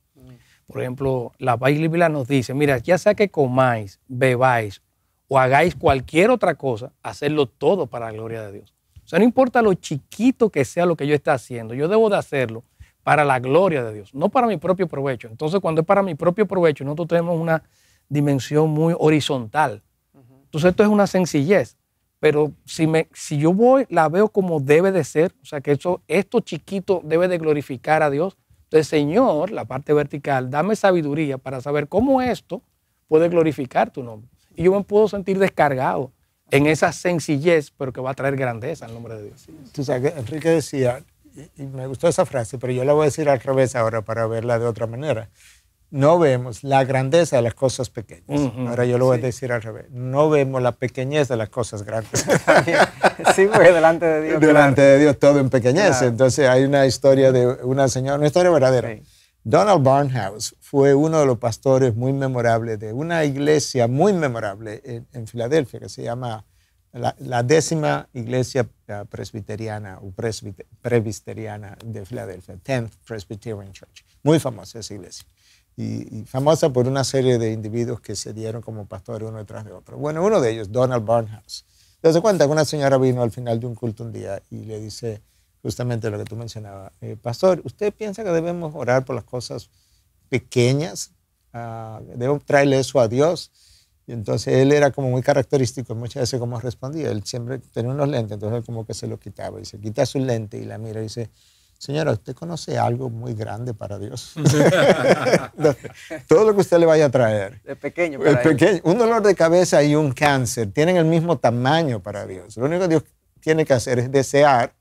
Por ejemplo, la Biblia nos dice, mira, ya sea que comáis, bebáis o hagáis cualquier otra cosa, hacerlo todo para la gloria de Dios. O sea, no importa lo chiquito que sea lo que yo esté haciendo, yo debo de hacerlo para la gloria de Dios, no para mi propio provecho. Entonces, cuando es para mi propio provecho, nosotros tenemos una dimensión muy horizontal. Entonces, esto es una sencillez. Pero si, me, si yo voy, la veo como debe de ser, o sea, que eso, esto chiquito debe de glorificar a Dios. Entonces, Señor, la parte vertical, dame sabiduría para saber cómo esto puede glorificar tu nombre. Y yo me puedo sentir descargado en esa sencillez, pero que va a traer grandeza al nombre de Dios. Tú sabes que Enrique decía, y me gustó esa frase, pero yo la voy a decir al revés ahora para verla de otra manera. No vemos la grandeza de las cosas pequeñas. ahora yo lo voy a decir al revés. No vemos la pequeñez de las cosas grandes. sí, porque delante de Dios. Delante de Dios todo en pequeñez. Entonces hay una historia de una señora, una historia verdadera. Donald Barnhouse fue uno de los pastores muy memorables de una iglesia muy memorable en, Filadelfia que se llama la, décima iglesia eh, presbiteriana o presbiteriana de Filadelfia, 10th Presbyterian Church. Muy famosa esa iglesia. Y, famosa por una serie de individuos que se dieron como pastores uno detrás de otro. Bueno, uno de ellos, Donald Barnhouse. Se cuenta que una señora vino al final de un culto un día y le dice, justamente lo que tú mencionabas. Eh, pastor, ¿usted piensa que debemos orar por las cosas pequeñas? Uh, ¿Debemos traerle eso a Dios? Y entonces él era como muy característico, muchas veces como respondía, él siempre tenía unos lentes, entonces él como que se lo quitaba y se quita su lente y la mira y dice, señora, ¿usted conoce algo muy grande para Dios? Todo lo que usted le vaya a traer. Es pequeño, para pequeño. Un dolor de cabeza y un cáncer tienen el mismo tamaño para Dios. Lo único que Dios tiene que hacer es desear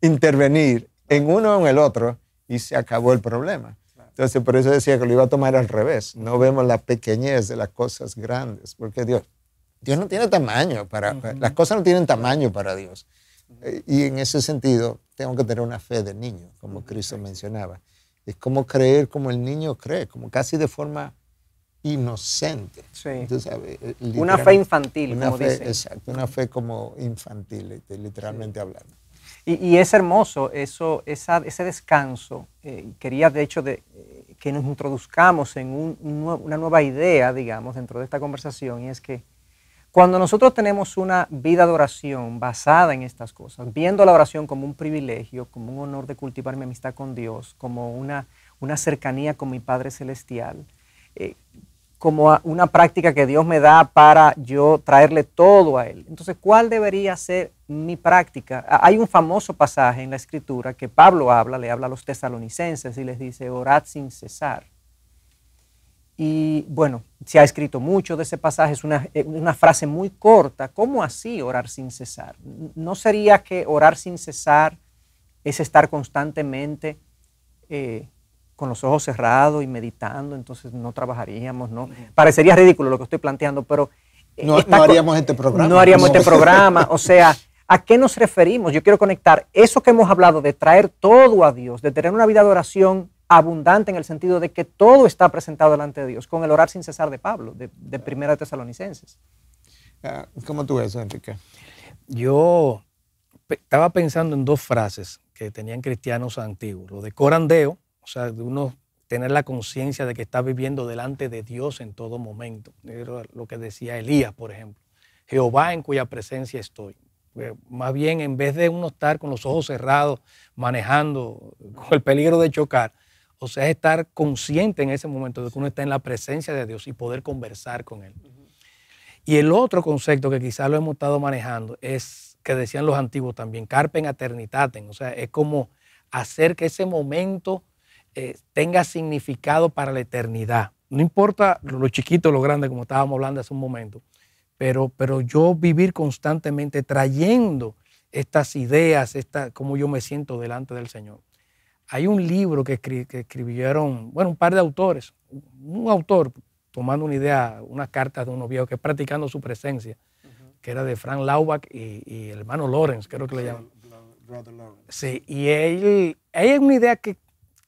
intervenir en uno o en el otro y se acabó el problema. Entonces, por eso decía que lo iba a tomar al revés. No vemos la pequeñez de las cosas grandes, porque Dios, Dios no tiene tamaño para, las cosas no tienen tamaño para Dios. Eh, y en ese sentido, tengo que tener una fe de niño, como Cristo mencionaba. Es como creer como el niño cree, como casi de forma inocente. Sí. Eh, una fe infantil, una como fe, Exacto, una fe como infantil, literalmente hablando. Y, es hermoso eso, ese descanso. Eh, quería, de hecho, eh, que nos introduzcamos en una nueva idea, digamos, dentro de esta conversación, y es que cuando nosotros tenemos una vida de oración basada en estas cosas, viendo la oración como un privilegio, como un honor de cultivar mi amistad con Dios, como una, una cercanía con mi Padre Celestial, eh, como una práctica que Dios me da para yo traerle todo a Él. Entonces, ¿cuál debería ser mi práctica? Hay un famoso pasaje en la Escritura que Pablo habla, le habla a los tesalonicenses y les dice, orad sin cesar. Y bueno, se ha escrito mucho de ese pasaje, es una, eh, frase muy corta. ¿Cómo así orar sin cesar? ¿No sería que orar sin cesar es estar constantemente eh, con los ojos cerrados y meditando, entonces no trabajaríamos, ¿no? Parecería ridículo lo que estoy planteando, pero... Eh, no, haríamos este programa. No haríamos este programa, o sea, ¿a qué nos referimos? Yo quiero conectar eso que hemos hablado de traer todo a Dios, de tener una vida de oración abundante en el sentido de que todo está presentado delante de Dios, con el orar sin cesar de Pablo, de, de Primera de Tesalonicenses. Ah, ¿Cómo tú ves, Enrique? Yo estaba pensando en dos frases que tenían cristianos antiguos, lo de corandeo, o sea, de uno tener la conciencia de que está viviendo delante de Dios en todo momento. Era lo que decía Elías, por ejemplo. Jehová en cuya presencia estoy. Pues, más bien, en vez de uno estar con los ojos cerrados, manejando con el peligro de chocar, o sea, estar consciente en ese momento de que uno está en la presencia de Dios y poder conversar con Él. Y el otro concepto que quizás lo hemos estado manejando es que decían los antiguos también, carpen eternitatem, o sea, es como hacer que ese momento eh, tenga significado para la eternidad. No importa lo chiquito o lo grande, como estábamos hablando hace un momento, pero, pero yo vivir constantemente trayendo estas ideas, esta, cómo yo me siento delante del Señor. Hay un libro que, escribieron, bueno, un par de autores, un autor tomando una idea, una carta de unos viejos que practicando su presencia, que era de Frank Laubach y, el hermano Lorenz, creo que le llaman. Brother Lawrence. Sí, y él, hay una idea que,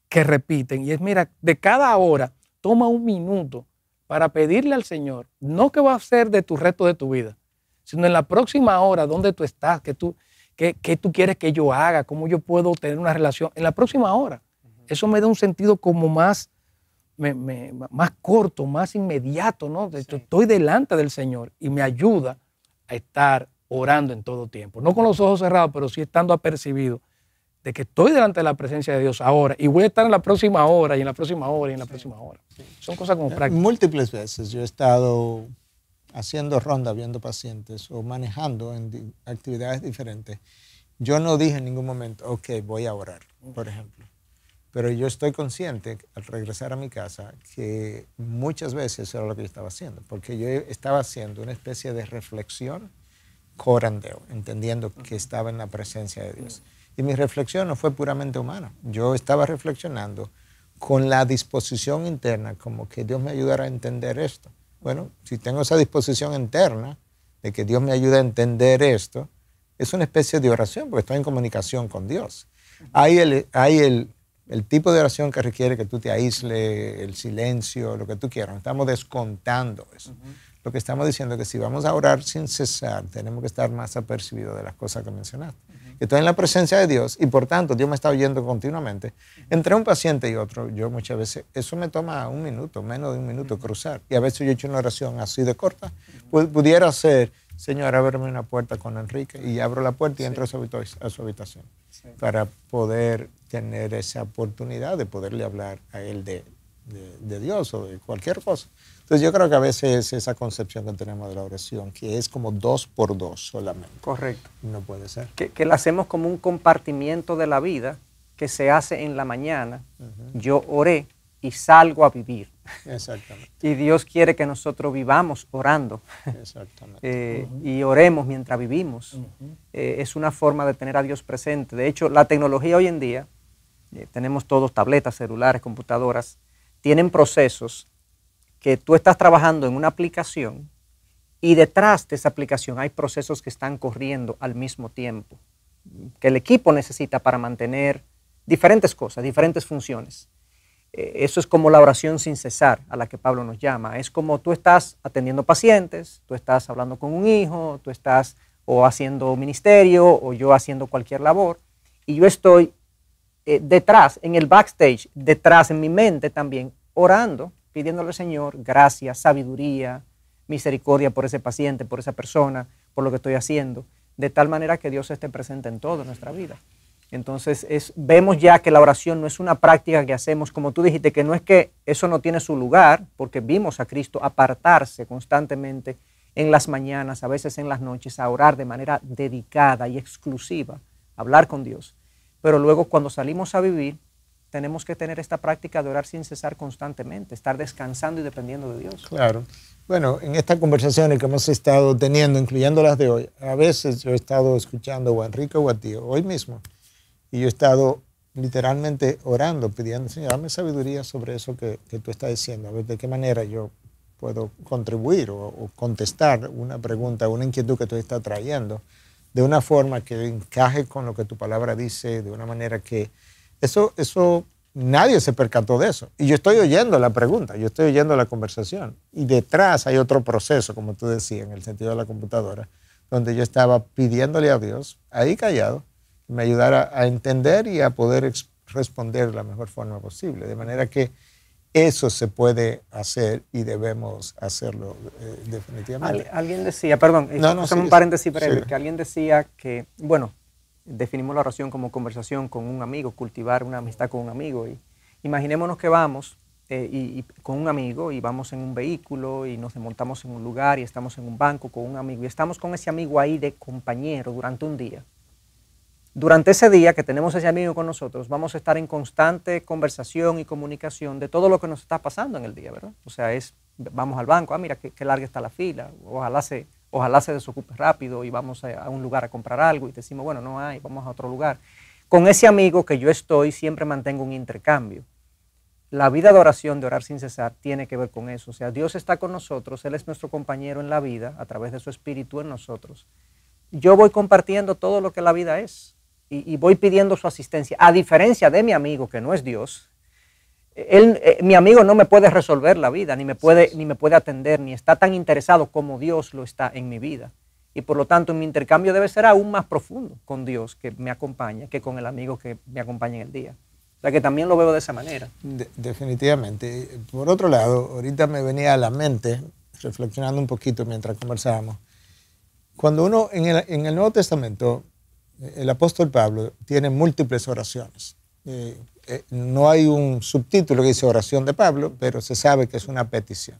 que repiten y es, mira, de cada hora toma un minuto para pedirle al Señor, no que va a ser de tu resto de tu vida, sino en la próxima hora, donde tú estás, que tú, que, tú quieres que yo haga, cómo yo puedo tener una relación, en la próxima hora. Eso me da un sentido como más, más corto, más inmediato, ¿no? Estoy delante del Señor y me ayuda a estar orando en todo tiempo. No con los ojos cerrados, pero sí estando apercibido de que estoy delante de la presencia de Dios ahora y voy a estar en la próxima hora y en la próxima hora y en la próxima hora. Son cosas como prácticas. Múltiples veces yo he estado haciendo ronda viendo pacientes o manejando en actividades diferentes. Yo no dije en ningún momento, ok, voy a orar, por ejemplo. Pero yo estoy consciente al regresar a mi casa que muchas veces era lo que yo estaba haciendo, porque yo estaba haciendo una especie de reflexión corandeo, entendiendo que estaba en la presencia de Dios. Y mi reflexión no fue puramente humana. Yo estaba reflexionando con la disposición interna, como que Dios me ayudara a entender esto. Bueno, si tengo esa disposición interna de que Dios me ayude a entender esto, es una especie de oración, porque estoy en comunicación con Dios. Hay el, hay el, el tipo de oración que requiere que tú te aísle, el silencio, lo que tú quieras. Estamos descontando eso. Lo que estamos diciendo es que si vamos a orar sin cesar, tenemos que estar más apercibidos de las cosas que mencionaste. Estoy en la presencia de Dios y por tanto Dios me está oyendo continuamente. Entre un paciente y otro, yo muchas veces, eso me toma un minuto, menos de un minuto cruzar. Y a veces yo he hecho una oración así de corta. Pudiera ser, Señor, ábreme una puerta con Enrique y abro la puerta y entro a su habitación para poder tener esa oportunidad de poderle hablar a él de, de Dios o de cualquier cosa. Entonces yo creo que a veces esa concepción que tenemos de la oración, que es como dos por dos solamente. Correcto. No puede ser. Que, que la hacemos como un compartimiento de la vida que se hace en la mañana. Yo oré y salgo a vivir. Exactamente. y Dios quiere que nosotros vivamos orando. Exactamente. Eh, y oremos mientras vivimos. Eh, es una forma de tener a Dios presente. De hecho, la tecnología hoy en día, eh, tenemos todos tabletas, celulares, computadoras, tienen procesos tú estás trabajando en una aplicación y detrás de esa aplicación hay procesos que están corriendo al mismo tiempo, que el equipo necesita para mantener diferentes cosas, diferentes funciones. Eh, eso es como la oración sin cesar a la que Pablo nos llama. Es como tú estás atendiendo pacientes, tú estás hablando con un hijo, tú estás o haciendo ministerio o yo haciendo cualquier labor y yo estoy eh, detrás, en el backstage, detrás en mi mente también, orando pidiéndole al Señor gracia, sabiduría, misericordia por ese paciente, por esa persona, por lo que estoy haciendo, de tal manera que Dios esté presente en toda nuestra vida. Entonces es, vemos ya que la oración no es una práctica que hacemos, como tú dijiste, que no es que eso no tiene su lugar, porque vimos a Cristo apartarse constantemente en las mañanas, a veces en las noches, a orar de manera dedicada y exclusiva, hablar con Dios. Pero luego cuando salimos a vivir, tenemos que tener esta práctica de orar sin cesar constantemente, estar descansando y dependiendo de Dios. Claro. Bueno, en estas conversaciones que hemos estado teniendo, incluyendo las de hoy, a veces yo he estado escuchando a Enrique o a ti, hoy mismo, y yo he estado literalmente orando, pidiendo, Señor, dame sabiduría sobre eso que, que tú estás diciendo, a ver de qué manera yo puedo contribuir o, o, contestar una pregunta, una inquietud que tú estás trayendo, de una forma que encaje con lo que tu palabra dice, de una manera que eso, eso, nadie se percató de eso. Y yo estoy oyendo la pregunta, yo estoy oyendo la conversación. Y detrás hay otro proceso, como tú decías, en el sentido de la computadora, donde yo estaba pidiéndole a Dios, ahí callado, que me ayudara a entender y a poder responder de la mejor forma posible. De manera que eso se puede hacer y debemos hacerlo eh, definitivamente. alguien decía, perdón, no, no, un paréntesis breve, que alguien decía que, bueno, definimos la oración como conversación con un amigo, cultivar una amistad con un amigo. Y imaginémonos que vamos eh, y, con un amigo y vamos en un vehículo y nos montamos en un lugar y estamos en un banco con un amigo y estamos con ese amigo ahí de compañero durante un día. Durante ese día que tenemos ese amigo con nosotros, vamos a estar en constante conversación y comunicación de todo lo que nos está pasando en el día, ¿verdad? O sea, es, vamos al banco, ah, mira qué, qué larga está la fila, ojalá se, ojalá se desocupe rápido y vamos a, un lugar a comprar algo y decimos, bueno, no hay, vamos a otro lugar. Con ese amigo que yo estoy, siempre mantengo un intercambio. La vida de oración, de orar sin cesar, tiene que ver con eso. O sea, Dios está con nosotros, Él es nuestro compañero en la vida, a través de su espíritu en nosotros. Yo voy compartiendo todo lo que la vida es. y, voy pidiendo su asistencia, a diferencia de mi amigo que no es Dios, él, eh, mi amigo no me puede resolver la vida, ni me, puede, ni me puede atender, ni está tan interesado como Dios lo está en mi vida. Y por lo tanto mi intercambio debe ser aún más profundo con Dios que me acompaña que con el amigo que me acompaña en el día. O sea que también lo veo de esa manera. definitivamente. Por otro lado, ahorita me venía a la mente, reflexionando un poquito mientras conversábamos, cuando uno en el, en el Nuevo Testamento, el apóstol Pablo tiene múltiples oraciones. Eh, eh, no hay un subtítulo que dice oración de Pablo, pero se sabe que es una petición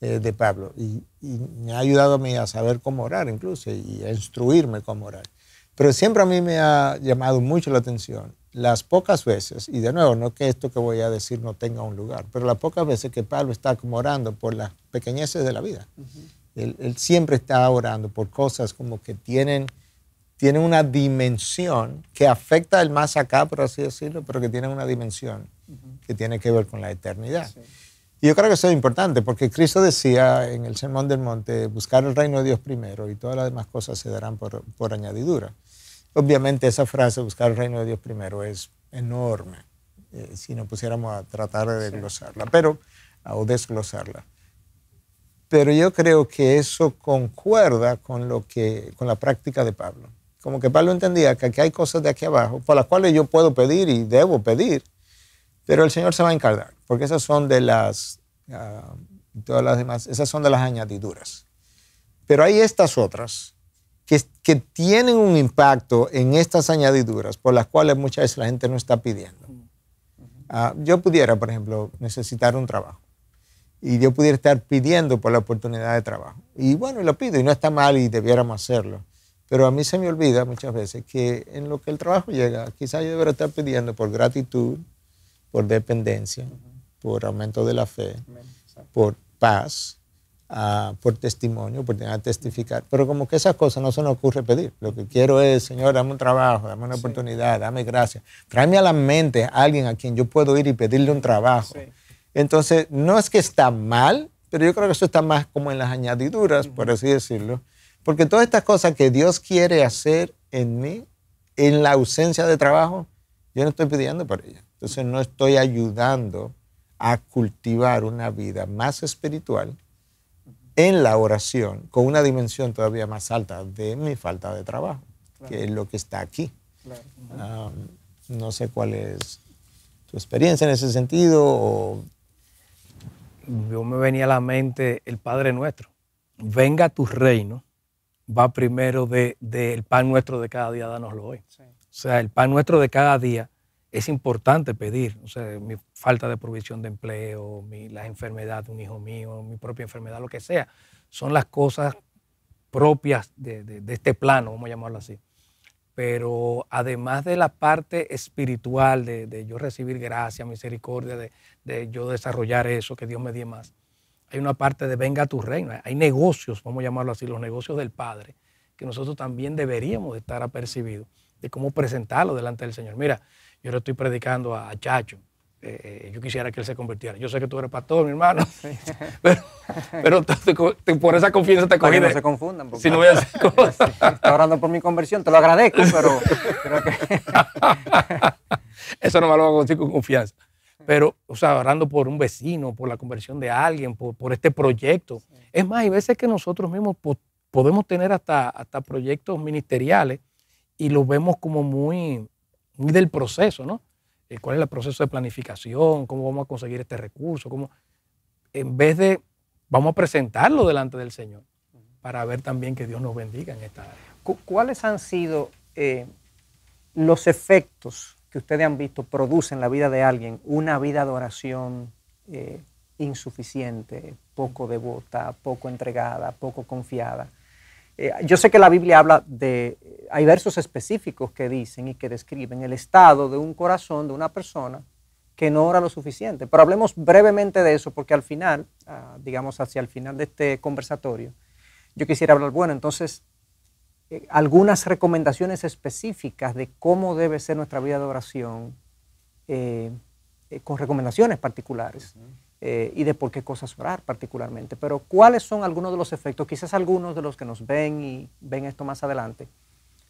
eh, de Pablo. Y, y, me ha ayudado a mí a saber cómo orar incluso y a instruirme cómo orar. Pero siempre a mí me ha llamado mucho la atención las pocas veces, y de nuevo, no que esto que voy a decir no tenga un lugar, pero las pocas veces que Pablo está como orando por las pequeñeces de la vida. él, siempre está orando por cosas como que tienen, tienen una dimensión que afecta al más acá, por así decirlo, pero que tienen una dimensión que tiene que ver con la eternidad. Y yo creo que eso es importante, porque Cristo decía en el Sermón del Monte, buscar el reino de Dios primero y todas las demás cosas se darán por, por añadidura. Obviamente esa frase, buscar el reino de Dios primero, es enorme, eh, si nos pusiéramos a tratar de desglosarla, pero, o desglosarla. Pero yo creo que eso concuerda con, lo que, con la práctica de Pablo. Como que Pablo entendía que aquí hay cosas de aquí abajo por las cuales yo puedo pedir y debo pedir, pero el Señor se va a encargar, porque esas son de las, ah, todas las demás, esas son de las añadiduras. Pero hay estas otras que, tienen un impacto en estas añadiduras por las cuales muchas veces la gente no está pidiendo. Ah, yo pudiera, por ejemplo, necesitar un trabajo y yo pudiera estar pidiendo por la oportunidad de trabajo. Y bueno, lo pido y no está mal y debiéramos hacerlo. Pero a mí se me olvida muchas veces que en lo que el trabajo llega, quizás yo debería estar pidiendo por gratitud, por dependencia, por aumento de la fe, por paz, por testimonio, por tener que testificar. Pero como que esas cosas no se nos ocurre pedir. Lo que quiero es, Señor, dame un trabajo, dame una oportunidad, dame gracia. Tráeme a la mente a alguien a quien yo puedo ir y pedirle un trabajo. Entonces, no es que está mal, pero yo creo que eso está más como en las añadiduras, por así decirlo. Porque todas estas cosas que Dios quiere hacer en mí, en la ausencia de trabajo, yo no estoy pidiendo por ella. Entonces no estoy ayudando a cultivar una vida más espiritual en la oración con una dimensión todavía más alta de mi falta de trabajo, que es lo que está aquí. no sé cuál es tu experiencia en ese sentido. O... Yo me venía a la mente el Padre Nuestro. Venga tu reino, va primero del de, pan nuestro de cada día, dánoslo hoy. O sea, el pan nuestro de cada día es importante pedir. O sea, mi falta de provisión de empleo, mi, la enfermedad de un hijo mío, mi propia enfermedad, lo que sea, son las cosas propias de, este plano, vamos a llamarlo así. Pero además de la parte espiritual, de, yo recibir gracia, misericordia, de, yo desarrollar eso, que Dios me dé más, hay una parte de venga a tu reino. Hay negocios, vamos a llamarlo así, los negocios del Padre, que nosotros también deberíamos estar apercibidos de cómo presentarlo delante del Señor. Mira, yo le estoy predicando a Chacho. Eh, yo quisiera que él se convirtiera. Yo sé que tú eres pastor, mi hermano, pero, por esa confianza te cogí. no se confundan. Si no voy a hacer cosas. Está orando por mi conversión, te lo agradezco, pero Eso no me lo hago decir con confianza. Pero, o sea, orando por un vecino, por la conversión de alguien, por, este proyecto. Es más, hay veces que nosotros mismos podemos tener hasta, hasta proyectos ministeriales y los vemos como muy, muy del proceso, ¿no? Eh, ¿Cuál es el proceso de planificación? ¿Cómo vamos a conseguir este recurso? ¿Cómo? En vez de, vamos a presentarlo delante del Señor para ver también que Dios nos bendiga en esta área. ¿Cuáles han sido eh, los efectos que ustedes han visto producen en la vida de alguien una vida de oración eh, insuficiente, poco devota, poco entregada, poco confiada? Eh, yo sé que la Biblia habla de, hay versos específicos que dicen y que describen el estado de un corazón de una persona que no ora lo suficiente. Pero hablemos brevemente de eso porque al final, ah, digamos hacia el final de este conversatorio, yo quisiera hablar, bueno, entonces, eh, algunas recomendaciones específicas de cómo debe ser nuestra vida de oración, eh, con recomendaciones particulares. Eh, y de por qué cosas orar particularmente. Pero ¿cuáles son algunos de los efectos, quizás algunos de los que nos ven y ven esto más adelante,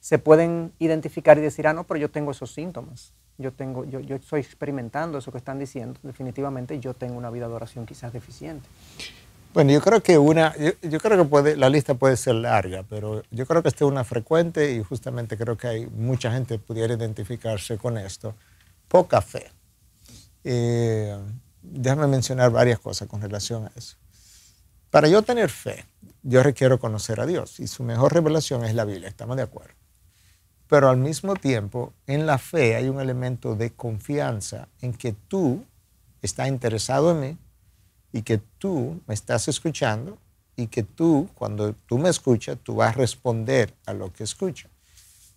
se pueden identificar y decir, ah, no, pero yo tengo esos síntomas. Yo, tengo, yo, yo estoy experimentando eso que están diciendo. Definitivamente yo tengo una vida de oración quizás deficiente. Bueno, yo creo que una, yo, creo que puede, la lista puede ser larga, pero yo creo que esta es una frecuente y justamente creo que hay mucha gente que pudiera identificarse con esto. Poca fe. Eh, déjame mencionar varias cosas con relación a eso. Para yo tener fe, yo requiero conocer a Dios y su mejor revelación es la Biblia, estamos de acuerdo. Pero al mismo tiempo, en la fe hay un elemento de confianza en que tú estás interesado en mí y que tú me estás escuchando y que tú, cuando tú me escuchas, tú vas a responder a lo que escucho.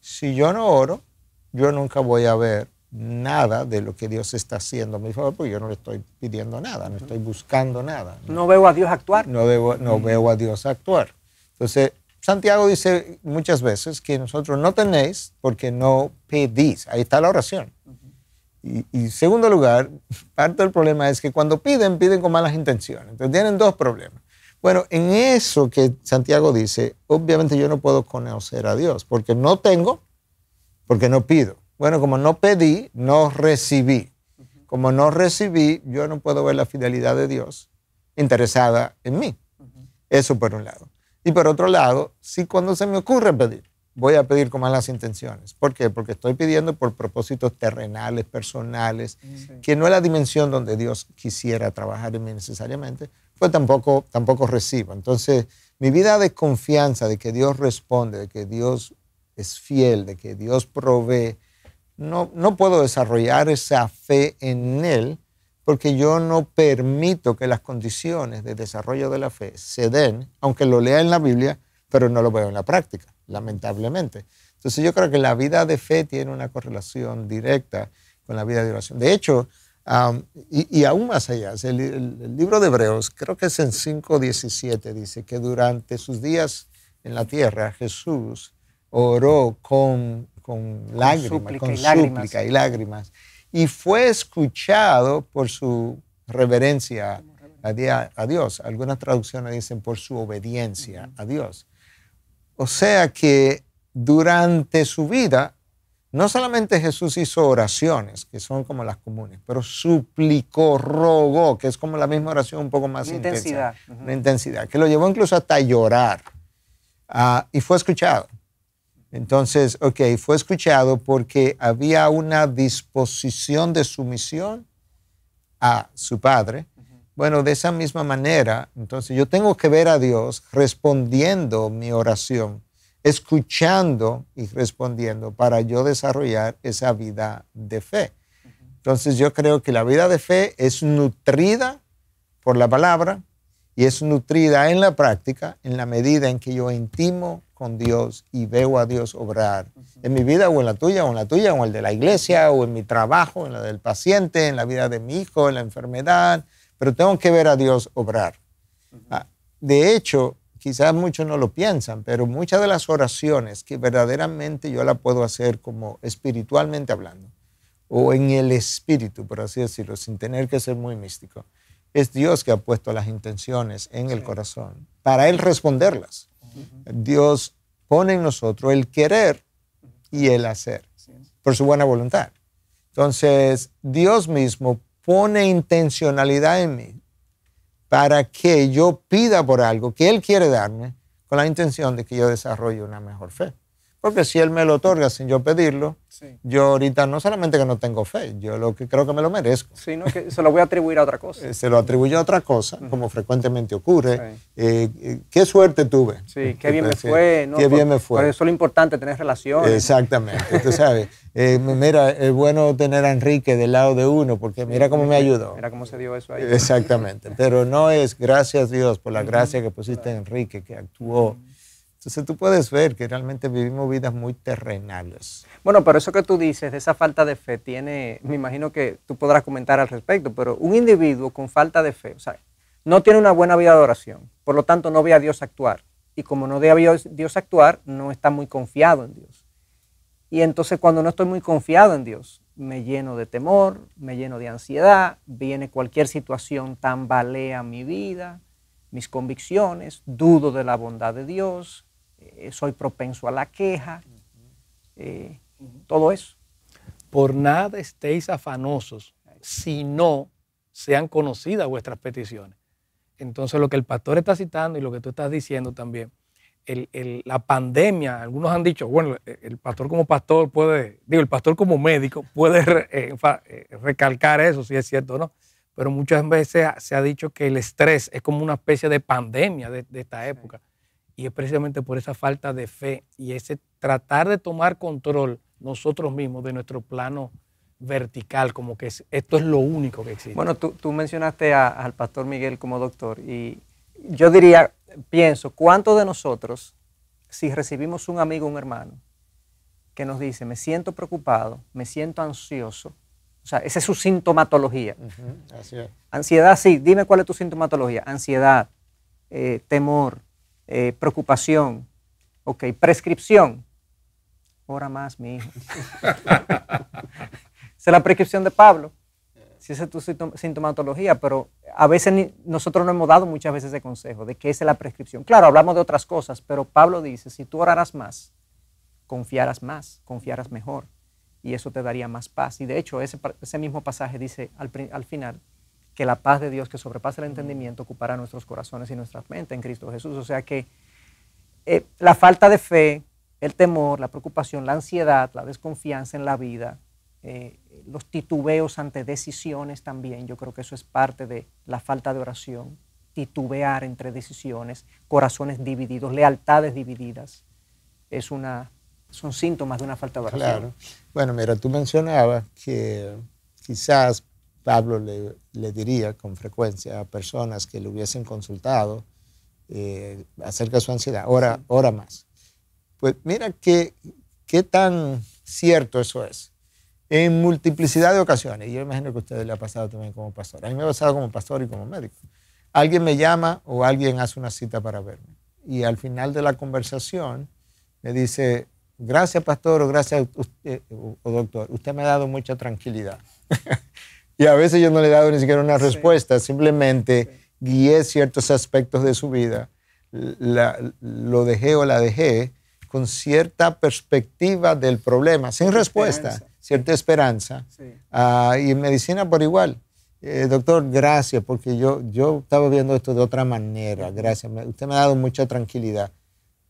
Si yo no oro, yo nunca voy a ver nada de lo que Dios está haciendo a mi favor, porque yo no le estoy pidiendo nada, no estoy buscando nada. No veo a Dios actuar. No, veo, no veo a Dios actuar. Entonces, Santiago dice muchas veces que nosotros no tenéis porque no pedís. Ahí está la oración. Y, y, segundo lugar, parte del problema es que cuando piden, piden con malas intenciones. Entonces tienen dos problemas. Bueno, en eso que Santiago dice, obviamente yo no puedo conocer a Dios porque no tengo, porque no pido. Bueno, como no pedí, no recibí. Como no recibí, yo no puedo ver la fidelidad de Dios interesada en mí. Eso por un lado. Y por otro lado, si cuando se me ocurre pedir, voy a pedir con malas intenciones. ¿Por qué? Porque estoy pidiendo por propósitos terrenales, personales, que no es la dimensión donde Dios quisiera trabajar en mí necesariamente, pues tampoco, tampoco recibo. Entonces, mi vida de confianza de que Dios responde, de que Dios es fiel, de que Dios provee, no, no puedo desarrollar esa fe en Él porque yo no permito que las condiciones de desarrollo de la fe se den, aunque lo lea en la Biblia, pero no lo veo en la práctica, lamentablemente. Entonces yo creo que la vida de fe tiene una correlación directa con la vida de oración. De hecho, y, aún más allá, el, el, libro de Hebreos, creo que es en 5.17, dice que durante sus días en la tierra Jesús oró con con, lágrimas, con y súplica y lágrimas. Y fue escuchado por su reverencia a Dios. Algunas traducciones dicen por su obediencia a Dios. O sea que durante su vida, no solamente Jesús hizo oraciones, que son como las comunes, pero suplicó, rogó, que es como la misma oración un poco más intensidad. intensa. Una intensidad, que lo llevó incluso hasta llorar. Ah, y fue escuchado. Entonces, ok, fue escuchado porque había una disposición de sumisión a su padre. Bueno, de esa misma manera, entonces yo tengo que ver a Dios respondiendo mi oración, escuchando y respondiendo para yo desarrollar esa vida de fe. Entonces yo creo que la vida de fe es nutrida por la palabra y es nutrida en la práctica en la medida en que yo intimo con Dios y veo a Dios obrar en mi vida o en la tuya o en la tuya o en el de la iglesia o en mi trabajo, en la del paciente, en la vida de mi hijo, en la enfermedad, pero tengo que ver a Dios obrar. Ah, de hecho, quizás muchos no lo piensan, pero muchas de las oraciones que verdaderamente yo la puedo hacer como espiritualmente hablando o en el espíritu, por así decirlo, sin tener que ser muy místico, es Dios que ha puesto las intenciones en el corazón para Él responderlas. Dios pone en nosotros el querer y el hacer por su buena voluntad. Entonces, Dios mismo pone intencionalidad en mí para que yo pida por algo que Él quiere darme con la intención de que yo desarrolle una mejor fe. Porque si Él me lo otorga sin yo pedirlo, yo ahorita no solamente que no tengo fe, yo lo que creo que me lo merezco. Sí, no, que se lo voy a atribuir a otra cosa. Eh, se lo atribuyo a otra cosa, como frecuentemente ocurre. Eh, eh, qué suerte tuve. Sí, qué bien me fue. Qué bien me fue. Por eso es lo importante, tener relaciones. Exactamente, tú sabes. mira, es bueno tener a Enrique del lado de uno, porque mira cómo me ayudó. Mira cómo se dio eso ahí. Exactamente, pero no es gracias Dios por la gracia que pusiste en Enrique, que actuó entonces tú puedes ver que realmente vivimos vidas muy terrenales. Bueno, pero eso que tú dices de esa falta de fe tiene, me imagino que tú podrás comentar al respecto, pero un individuo con falta de fe, o sea, no tiene una buena vida de oración, por lo tanto no ve a Dios actuar. Y como no ve a Dios actuar, no está muy confiado en Dios. Y entonces cuando no estoy muy confiado en Dios, me lleno de temor, me lleno de ansiedad, viene cualquier situación, tambalea mi vida, mis convicciones, dudo de la bondad de Dios, eh, soy propenso a la queja. eh, todo eso. Por nada estéis afanosos, si no sean conocidas vuestras peticiones. Entonces lo que el pastor está citando y lo que tú estás diciendo también, la pandemia, algunos han dicho, bueno, el pastor como pastor puede, digo, el pastor como médico puede eh, eh, recalcar eso, si es cierto o no, pero muchas veces se ha dicho que el estrés es como una especie de pandemia de, esta época. Y es precisamente por esa falta de fe y ese tratar de tomar control nosotros mismos de nuestro plano vertical, como que esto es lo único que existe. Bueno, tú, mencionaste al pastor Miguel como doctor y yo diría, pienso, ¿cuántos de nosotros, si recibimos un amigo, un hermano, que nos dice, me siento preocupado, me siento ansioso, o sea, esa es su sintomatología. Ansiedad, sí. Dime cuál es tu sintomatología. Ansiedad, eh, temor, eh, preocupación. Ok, prescripción. Ora más, mi hijo. esa es la prescripción de Pablo. Si esa es tu sintomatología, pero a veces nosotros no hemos dado muchas veces ese consejo de que esa es la prescripción. Claro, hablamos de otras cosas, pero Pablo dice, si tú orarás más, confiarás más, confiarás mejor y eso te daría más paz. Y de hecho, ese, ese mismo pasaje dice al, final que la paz de Dios que sobrepasa el entendimiento ocupará nuestros corazones y nuestras mentes en Cristo Jesús. O sea que eh, la falta de fe, el temor, la preocupación, la ansiedad, la desconfianza en la vida, eh, los titubeos ante decisiones también, yo creo que eso es parte de la falta de oración, titubear entre decisiones, corazones divididos, lealtades divididas, es una son síntomas de una falta de oración. Claro. Bueno, mira, tú mencionabas que quizás Pablo le, diría con frecuencia a personas que le hubiesen consultado eh, acerca de su ansiedad, ora, ora más. Pues mira qué, qué tan cierto eso es. En multiplicidad de ocasiones, yo imagino que a ustedes le ha pasado también como pastor, a mí me ha pasado como pastor y como médico. Alguien me llama o alguien hace una cita para verme y al final de la conversación me dice, gracias pastor o gracias usted, o doctor, usted me ha dado mucha tranquilidad. y a veces yo no le he dado ni siquiera una respuesta, simplemente guié ciertos aspectos de su vida, lo dejé o la dejé con cierta perspectiva del problema, sin respuesta, cierta esperanza. Ah, y en medicina por igual. Eh, doctor, gracias, porque yo, yo estaba viendo esto de otra manera, gracias. Usted me ha dado mucha tranquilidad.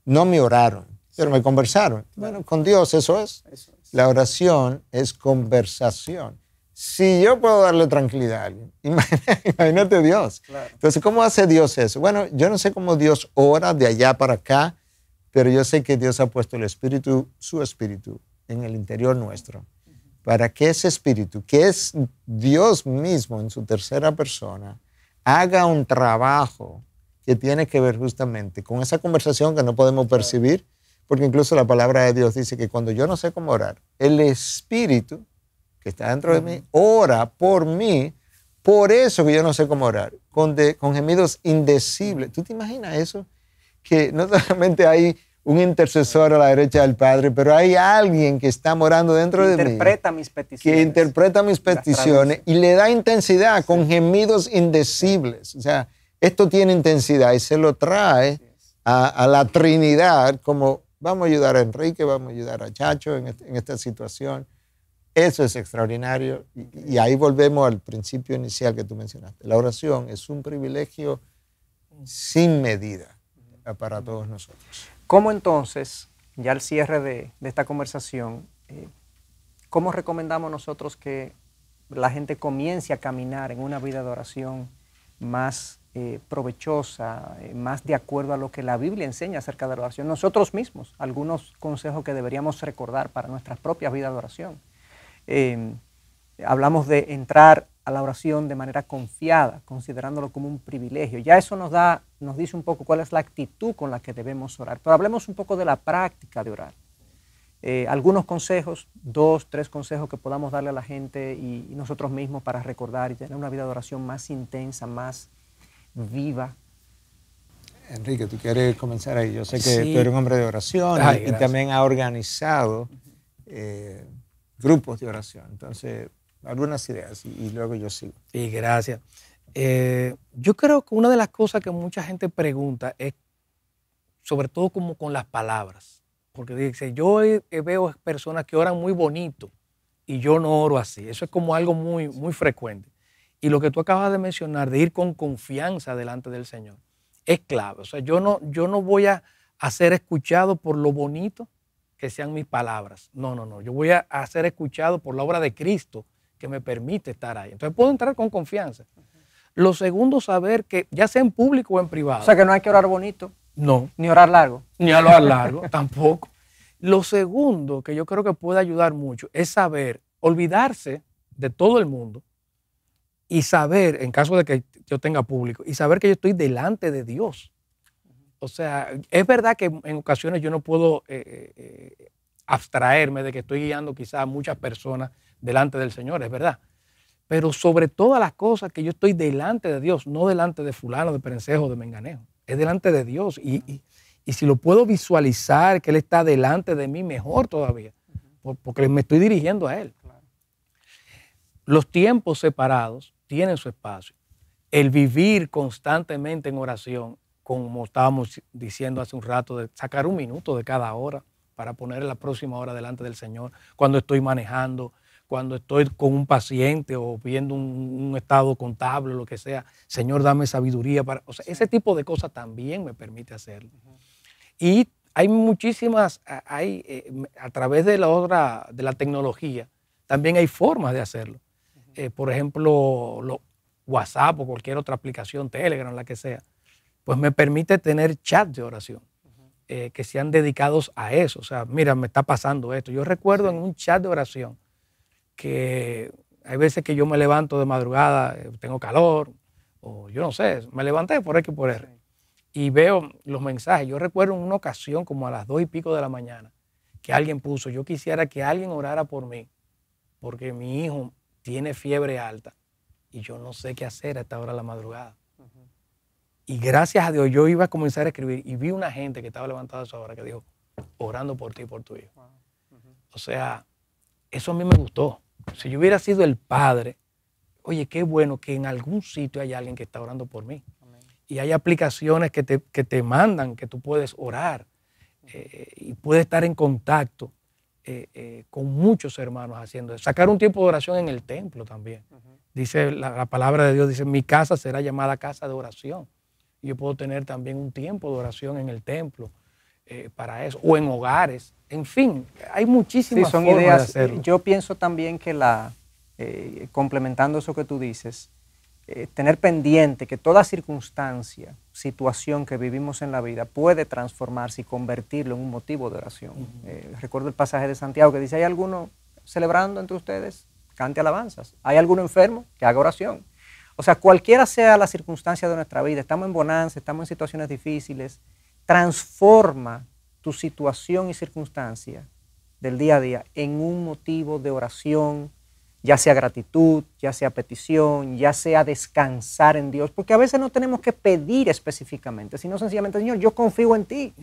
No me oraron, pero me conversaron. Bueno, con Dios eso es. La oración es conversación. Si yo puedo darle tranquilidad a alguien, imagínate Dios. Entonces, ¿cómo hace Dios eso? Bueno, yo no sé cómo Dios ora de allá para acá, pero yo sé que Dios ha puesto el Espíritu, su Espíritu, en el interior nuestro, para que ese Espíritu, que es Dios mismo en su tercera persona, haga un trabajo que tiene que ver justamente con esa conversación que no podemos percibir, porque incluso la palabra de Dios dice que cuando yo no sé cómo orar, el Espíritu que está dentro de mí ora por mí, por eso que yo no sé cómo orar, con, con gemidos indecibles. ¿Tú te imaginas eso? Que no solamente hay un intercesor a la derecha del Padre, pero hay alguien que está morando dentro de mí. Interpreta mis peticiones. Que interpreta mis peticiones y le da intensidad con gemidos indecibles. O sea, esto tiene intensidad y se lo trae a, a la Trinidad como Vamos a ayudar a Enrique, vamos a ayudar a Chacho en, este, esta situación. Eso es extraordinario. Y, ahí volvemos al principio inicial que tú mencionaste. La oración es un privilegio sin medida para todos nosotros. ¿Cómo entonces, ya al cierre de, esta conversación, eh, cómo recomendamos nosotros que la gente comience a caminar en una vida de oración más eh, provechosa, eh, más de acuerdo a lo que la Biblia enseña acerca de la oración. Nosotros mismos, algunos consejos que deberíamos recordar para nuestras propias vidas de oración. Em, hablamos de entrar a la oración de manera confiada, considerándolo como un privilegio. Ya eso nos da, nos dice un poco cuál es la actitud con la que debemos orar. Pero hablemos un poco de la práctica de orar. Eh, algunos consejos, dos, tres consejos que podamos darle a la gente y, y, nosotros mismos para recordar y tener una vida de oración más intensa, más viva. Enrique, tú quieres comenzar ahí. Yo sé que tú eres un hombre de oración y, también ha organizado eh, grupos de oración. Entonces, algunas ideas y, luego yo sigo. Sí, gracias. Eh, yo creo que una de las cosas que mucha gente pregunta es, sobre todo como con las palabras, Porque dice, yo veo personas que oran muy bonito y yo no oro así. Eso es como algo muy, muy frecuente. Y lo que tú acabas de mencionar, de ir con confianza delante del Señor, es clave. O sea, yo no, yo no voy a, ser escuchado por lo bonito que sean mis palabras. No, no, no. Yo voy a, a ser escuchado por la obra de Cristo que me permite estar ahí. Entonces puedo entrar con confianza. Lo segundo, saber que ya sea en público o en privado. O sea, que no hay que orar bonito. No. Ni orar largo. Ni orar largo, tampoco. Lo segundo que yo creo que puede ayudar mucho es saber olvidarse de todo el mundo y saber, en caso de que yo tenga público, y saber que yo estoy delante de Dios. O sea, es verdad que en ocasiones yo no puedo eh, eh, abstraerme de que estoy guiando quizás a muchas personas delante del Señor, es verdad. Pero sobre todas las cosas que yo estoy delante de Dios, no delante de fulano, de perencejo, de menganejo, es delante de Dios. Y, si lo puedo visualizar, que Él está delante de mí, mejor todavía, porque me estoy dirigiendo a Él. Los tiempos separados tienen su espacio. El vivir constantemente en oración, como estábamos diciendo hace un rato, de sacar un minuto de cada hora para poner la próxima hora delante del Señor, cuando estoy manejando, cuando estoy con un paciente o viendo un, estado contable o lo que sea, Señor, dame sabiduría para... O sea, ese tipo de cosas también me permite hacerlo. Y hay muchísimas, hay, eh, a través de la, otra, de la tecnología, también hay formas de hacerlo. Eh, por ejemplo, lo, WhatsApp o cualquier otra aplicación, Telegram, la que sea, pues me permite tener chat de oración. Eh, que sean dedicados a eso. O sea, mira, me está pasando esto. Yo recuerdo en un chat de oración que hay veces que yo me levanto de madrugada, eh, tengo calor, o yo no sé, me levanté por X por R y veo los mensajes. Yo recuerdo en una ocasión, como a las dos y pico de la mañana, que alguien puso, yo quisiera que alguien orara por mí, porque mi hijo tiene fiebre alta y yo no sé qué hacer a esta hora de la madrugada. Y gracias a Dios yo iba a comenzar a escribir y vi una gente que estaba levantada a esa hora que dijo, orando por ti y por tu hijo. O sea, eso a mí me gustó. Si yo hubiera sido el padre, oye, qué bueno que en algún sitio hay alguien que está orando por mí. Y hay aplicaciones que te, mandan que tú puedes orar eh, y puedes estar en contacto eh, eh, con muchos hermanos haciendo eso. Sacar un tiempo de oración en el templo también. Dice la, palabra de Dios, dice, mi casa será llamada casa de oración. Y yo puedo tener también un tiempo de oración en el templo para eso, o en hogares en fin, hay muchísimas son formas ideas. de hacerlo. Yo pienso también que la, eh, complementando eso que tú dices, eh, tener pendiente que toda circunstancia, situación que vivimos en la vida puede transformarse y convertirlo en un motivo de oración. Eh, recuerdo el pasaje de Santiago que dice, ¿hay alguno celebrando entre ustedes? Cante alabanzas. ¿Hay alguno enfermo? Que haga oración. O sea, cualquiera sea la circunstancia de nuestra vida, estamos en bonanza, estamos en situaciones difíciles, transforma tu situación y circunstancia del día a día en un motivo de oración, ya sea gratitud, ya sea petición, ya sea descansar en Dios, porque a veces no tenemos que pedir específicamente, sino sencillamente, Señor, yo confío en ti.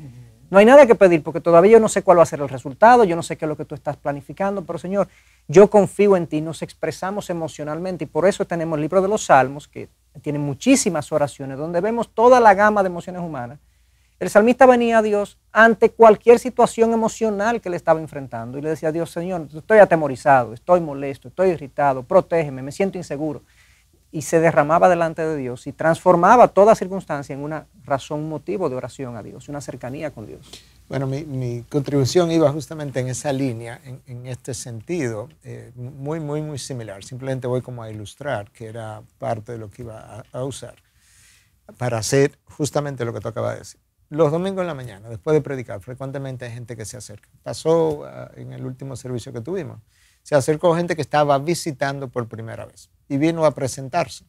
No hay nada que pedir porque todavía yo no sé cuál va a ser el resultado, yo no sé qué es lo que tú estás planificando, pero Señor, yo confío en ti, nos expresamos emocionalmente y por eso tenemos el libro de los Salmos, que tiene muchísimas oraciones, donde vemos toda la gama de emociones humanas el salmista venía a Dios ante cualquier situación emocional que le estaba enfrentando y le decía a Dios, Señor, estoy atemorizado, estoy molesto, estoy irritado, protégeme, me siento inseguro. Y se derramaba delante de Dios y transformaba toda circunstancia en una razón, motivo de oración a Dios, una cercanía con Dios. Bueno, mi, contribución iba justamente en esa línea, en, este sentido, eh, muy, muy, muy similar. Simplemente voy como a ilustrar que era parte de lo que iba a usar para hacer justamente lo que tú acabas de decir los domingos en la mañana, después de predicar, frecuentemente hay gente que se acerca. Pasó ah, en el último servicio que tuvimos. Se acercó gente que estaba visitando por primera vez y vino a presentarse.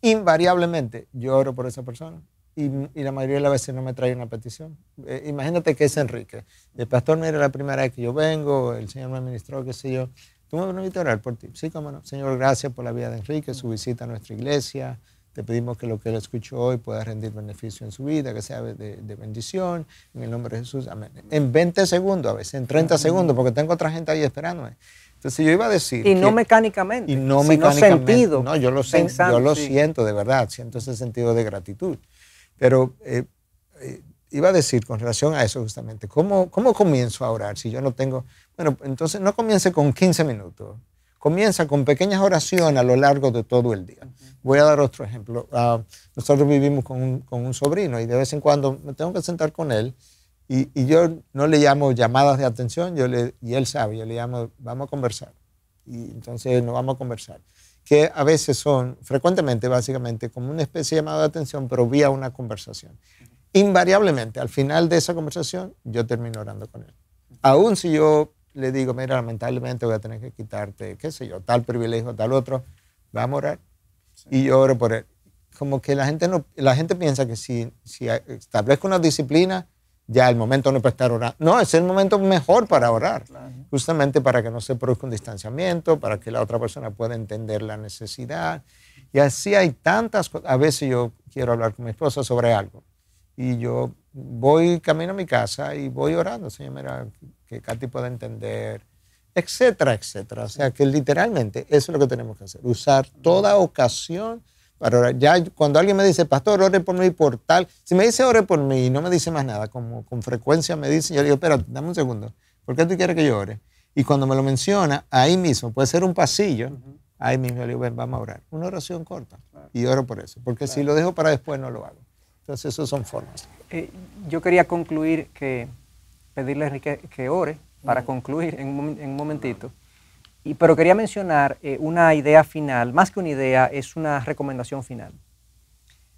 Invariablemente yo oro por esa persona y, la mayoría de las veces no me trae una petición. Eh, imagínate que es Enrique. El pastor, mira, la primera vez que yo vengo, el Señor me administró, qué sé yo. ¿Tú me a orar por ti? Sí, cómo no. Señor, gracias por la vida de Enrique, su visita a nuestra iglesia. Te pedimos que lo que él escuchó hoy pueda rendir beneficio en su vida, que sea de, bendición. En el nombre de Jesús, amén. En 20 segundos, a veces, en 30 segundos, porque tengo otra gente ahí esperándome. Entonces yo iba a decir... Y no mecánicamente, y no mecánicamente. sentido. No, yo lo, yo lo siento, de verdad, siento ese sentido de gratitud. Pero eh, eh, iba a decir con relación a eso justamente, ¿cómo, ¿cómo comienzo a orar si yo no tengo? Bueno, entonces no comience con 15 minutos, comienza con pequeñas oraciones a lo largo de todo el día. Voy a dar otro ejemplo. Ah, nosotros vivimos con un, con un, sobrino y de vez en cuando me tengo que sentar con él y, y yo no le llamo llamadas de atención, yo le, y él sabe, yo le llamo, vamos a conversar. Y entonces nos vamos a conversar. Que a veces son, frecuentemente, básicamente, como una especie de llamada de atención, pero vía una conversación invariablemente al final de esa conversación yo termino orando con él. Aún si yo le digo, mira, lamentablemente voy a tener que quitarte, qué sé yo, tal privilegio, tal otro, vamos a orar. Y yo oro por él. Como que la gente, no, la gente piensa que si, si establezco una disciplina, ya el momento no puede estar orando. No, es el momento mejor para orar, justamente para que no se produzca un distanciamiento, para que la otra persona pueda entender la necesidad. Y así hay tantas cosas. A veces yo quiero hablar con mi esposa sobre algo y yo voy camino a mi casa y voy orando, Señor, mira, que Katy pueda entender, etcétera, etcétera. O sea, que literalmente eso es lo que tenemos que hacer, usar toda ocasión para orar. Ya cuando alguien me dice, pastor, ore por mí por tal, si me dice ore por mí y no me dice más nada, como con frecuencia me dice, yo digo, espera, dame un segundo, ¿por qué tú quieres que yo ore? Y cuando me lo menciona, ahí mismo, puede ser un pasillo, ahí mismo yo digo, ven, vamos a orar. Una oración corta. Y oro por eso, porque si lo dejo para después no lo hago. Entonces, esas son formas. Eh, yo quería concluir que pedirle a Enrique que ore para concluir en un, momentito. Y, pero quería mencionar eh, una idea final, más que una idea, es una recomendación final.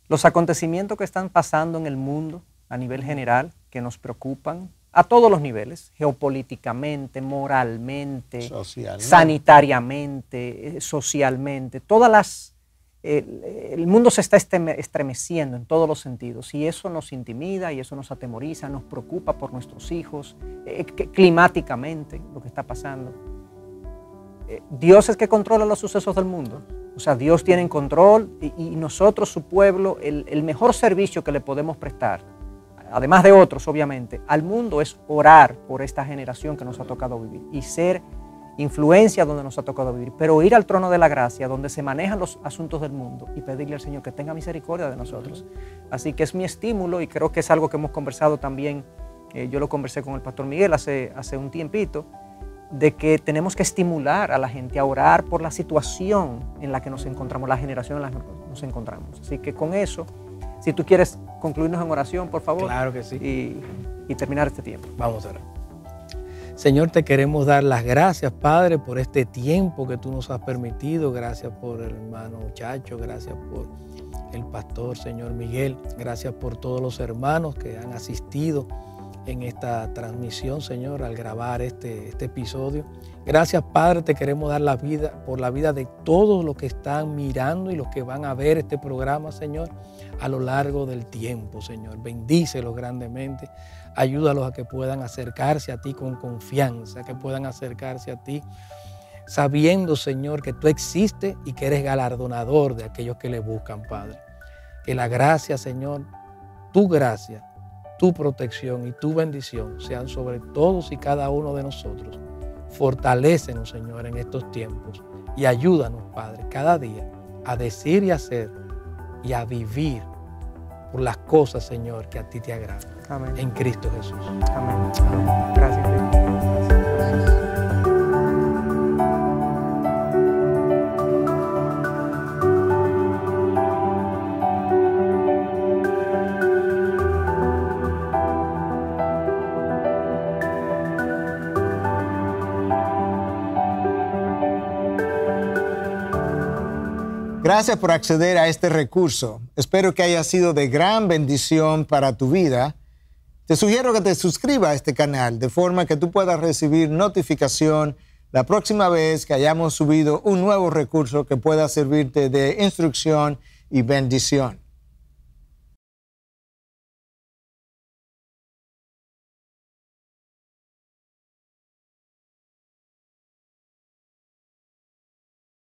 Los acontecimientos que están pasando en el mundo a nivel general, que nos preocupan a todos los niveles, geopolíticamente, moralmente, sanitariamente, eh, socialmente, todas las el, mundo se está estremeciendo en todos los sentidos y eso nos intimida y eso nos atemoriza, nos preocupa por nuestros hijos, eh, climáticamente lo que está pasando. Eh, Dios es que controla los sucesos del mundo. O sea, Dios tiene en control y, nosotros, su pueblo, el, mejor servicio que le podemos prestar, además de otros, obviamente, al mundo es orar por esta generación que nos ha tocado vivir y ser influencia donde nos ha tocado vivir, pero ir al trono de la gracia, donde se manejan los asuntos del mundo y pedirle al Señor que tenga misericordia de nosotros. Así que es mi estímulo y creo que es algo que hemos conversado también, eh, yo lo conversé con el pastor Miguel hace, hace un tiempito, de que tenemos que estimular a la gente a orar por la situación en la que nos encontramos, la generación en la que nos encontramos. Así que con eso, si tú quieres concluirnos en oración, por favor. Claro que sí. Y, y terminar este tiempo. Vamos a orar. Señor, te queremos dar las gracias, Padre, por este tiempo que tú nos has permitido. Gracias por el hermano muchacho, gracias por el pastor, Señor Miguel. Gracias por todos los hermanos que han asistido en esta transmisión, Señor, al grabar este, este episodio. Gracias, Padre, te queremos dar la vida por la vida de todos los que están mirando y los que van a ver este programa, Señor, a lo largo del tiempo, Señor. Bendícelos grandemente. Ayúdalos a que puedan acercarse a ti con confianza, que puedan acercarse a ti sabiendo, Señor, que tú existes y que eres galardonador de aquellos que le buscan, Padre. Que la gracia, Señor, tu gracia, tu protección y tu bendición sean sobre todos y cada uno de nosotros. Fortalécenos, Señor, en estos tiempos y ayúdanos, Padre, cada día a decir y hacer y a vivir por las cosas, Señor, que a ti te agradan. Amén. En Cristo Jesús. Amén. Gracias, Gracias por acceder a este recurso. Espero que haya sido de gran bendición para tu vida. Te sugiero que te suscribas a este canal de forma que tú puedas recibir notificación la próxima vez que hayamos subido un nuevo recurso que pueda servirte de instrucción y bendición.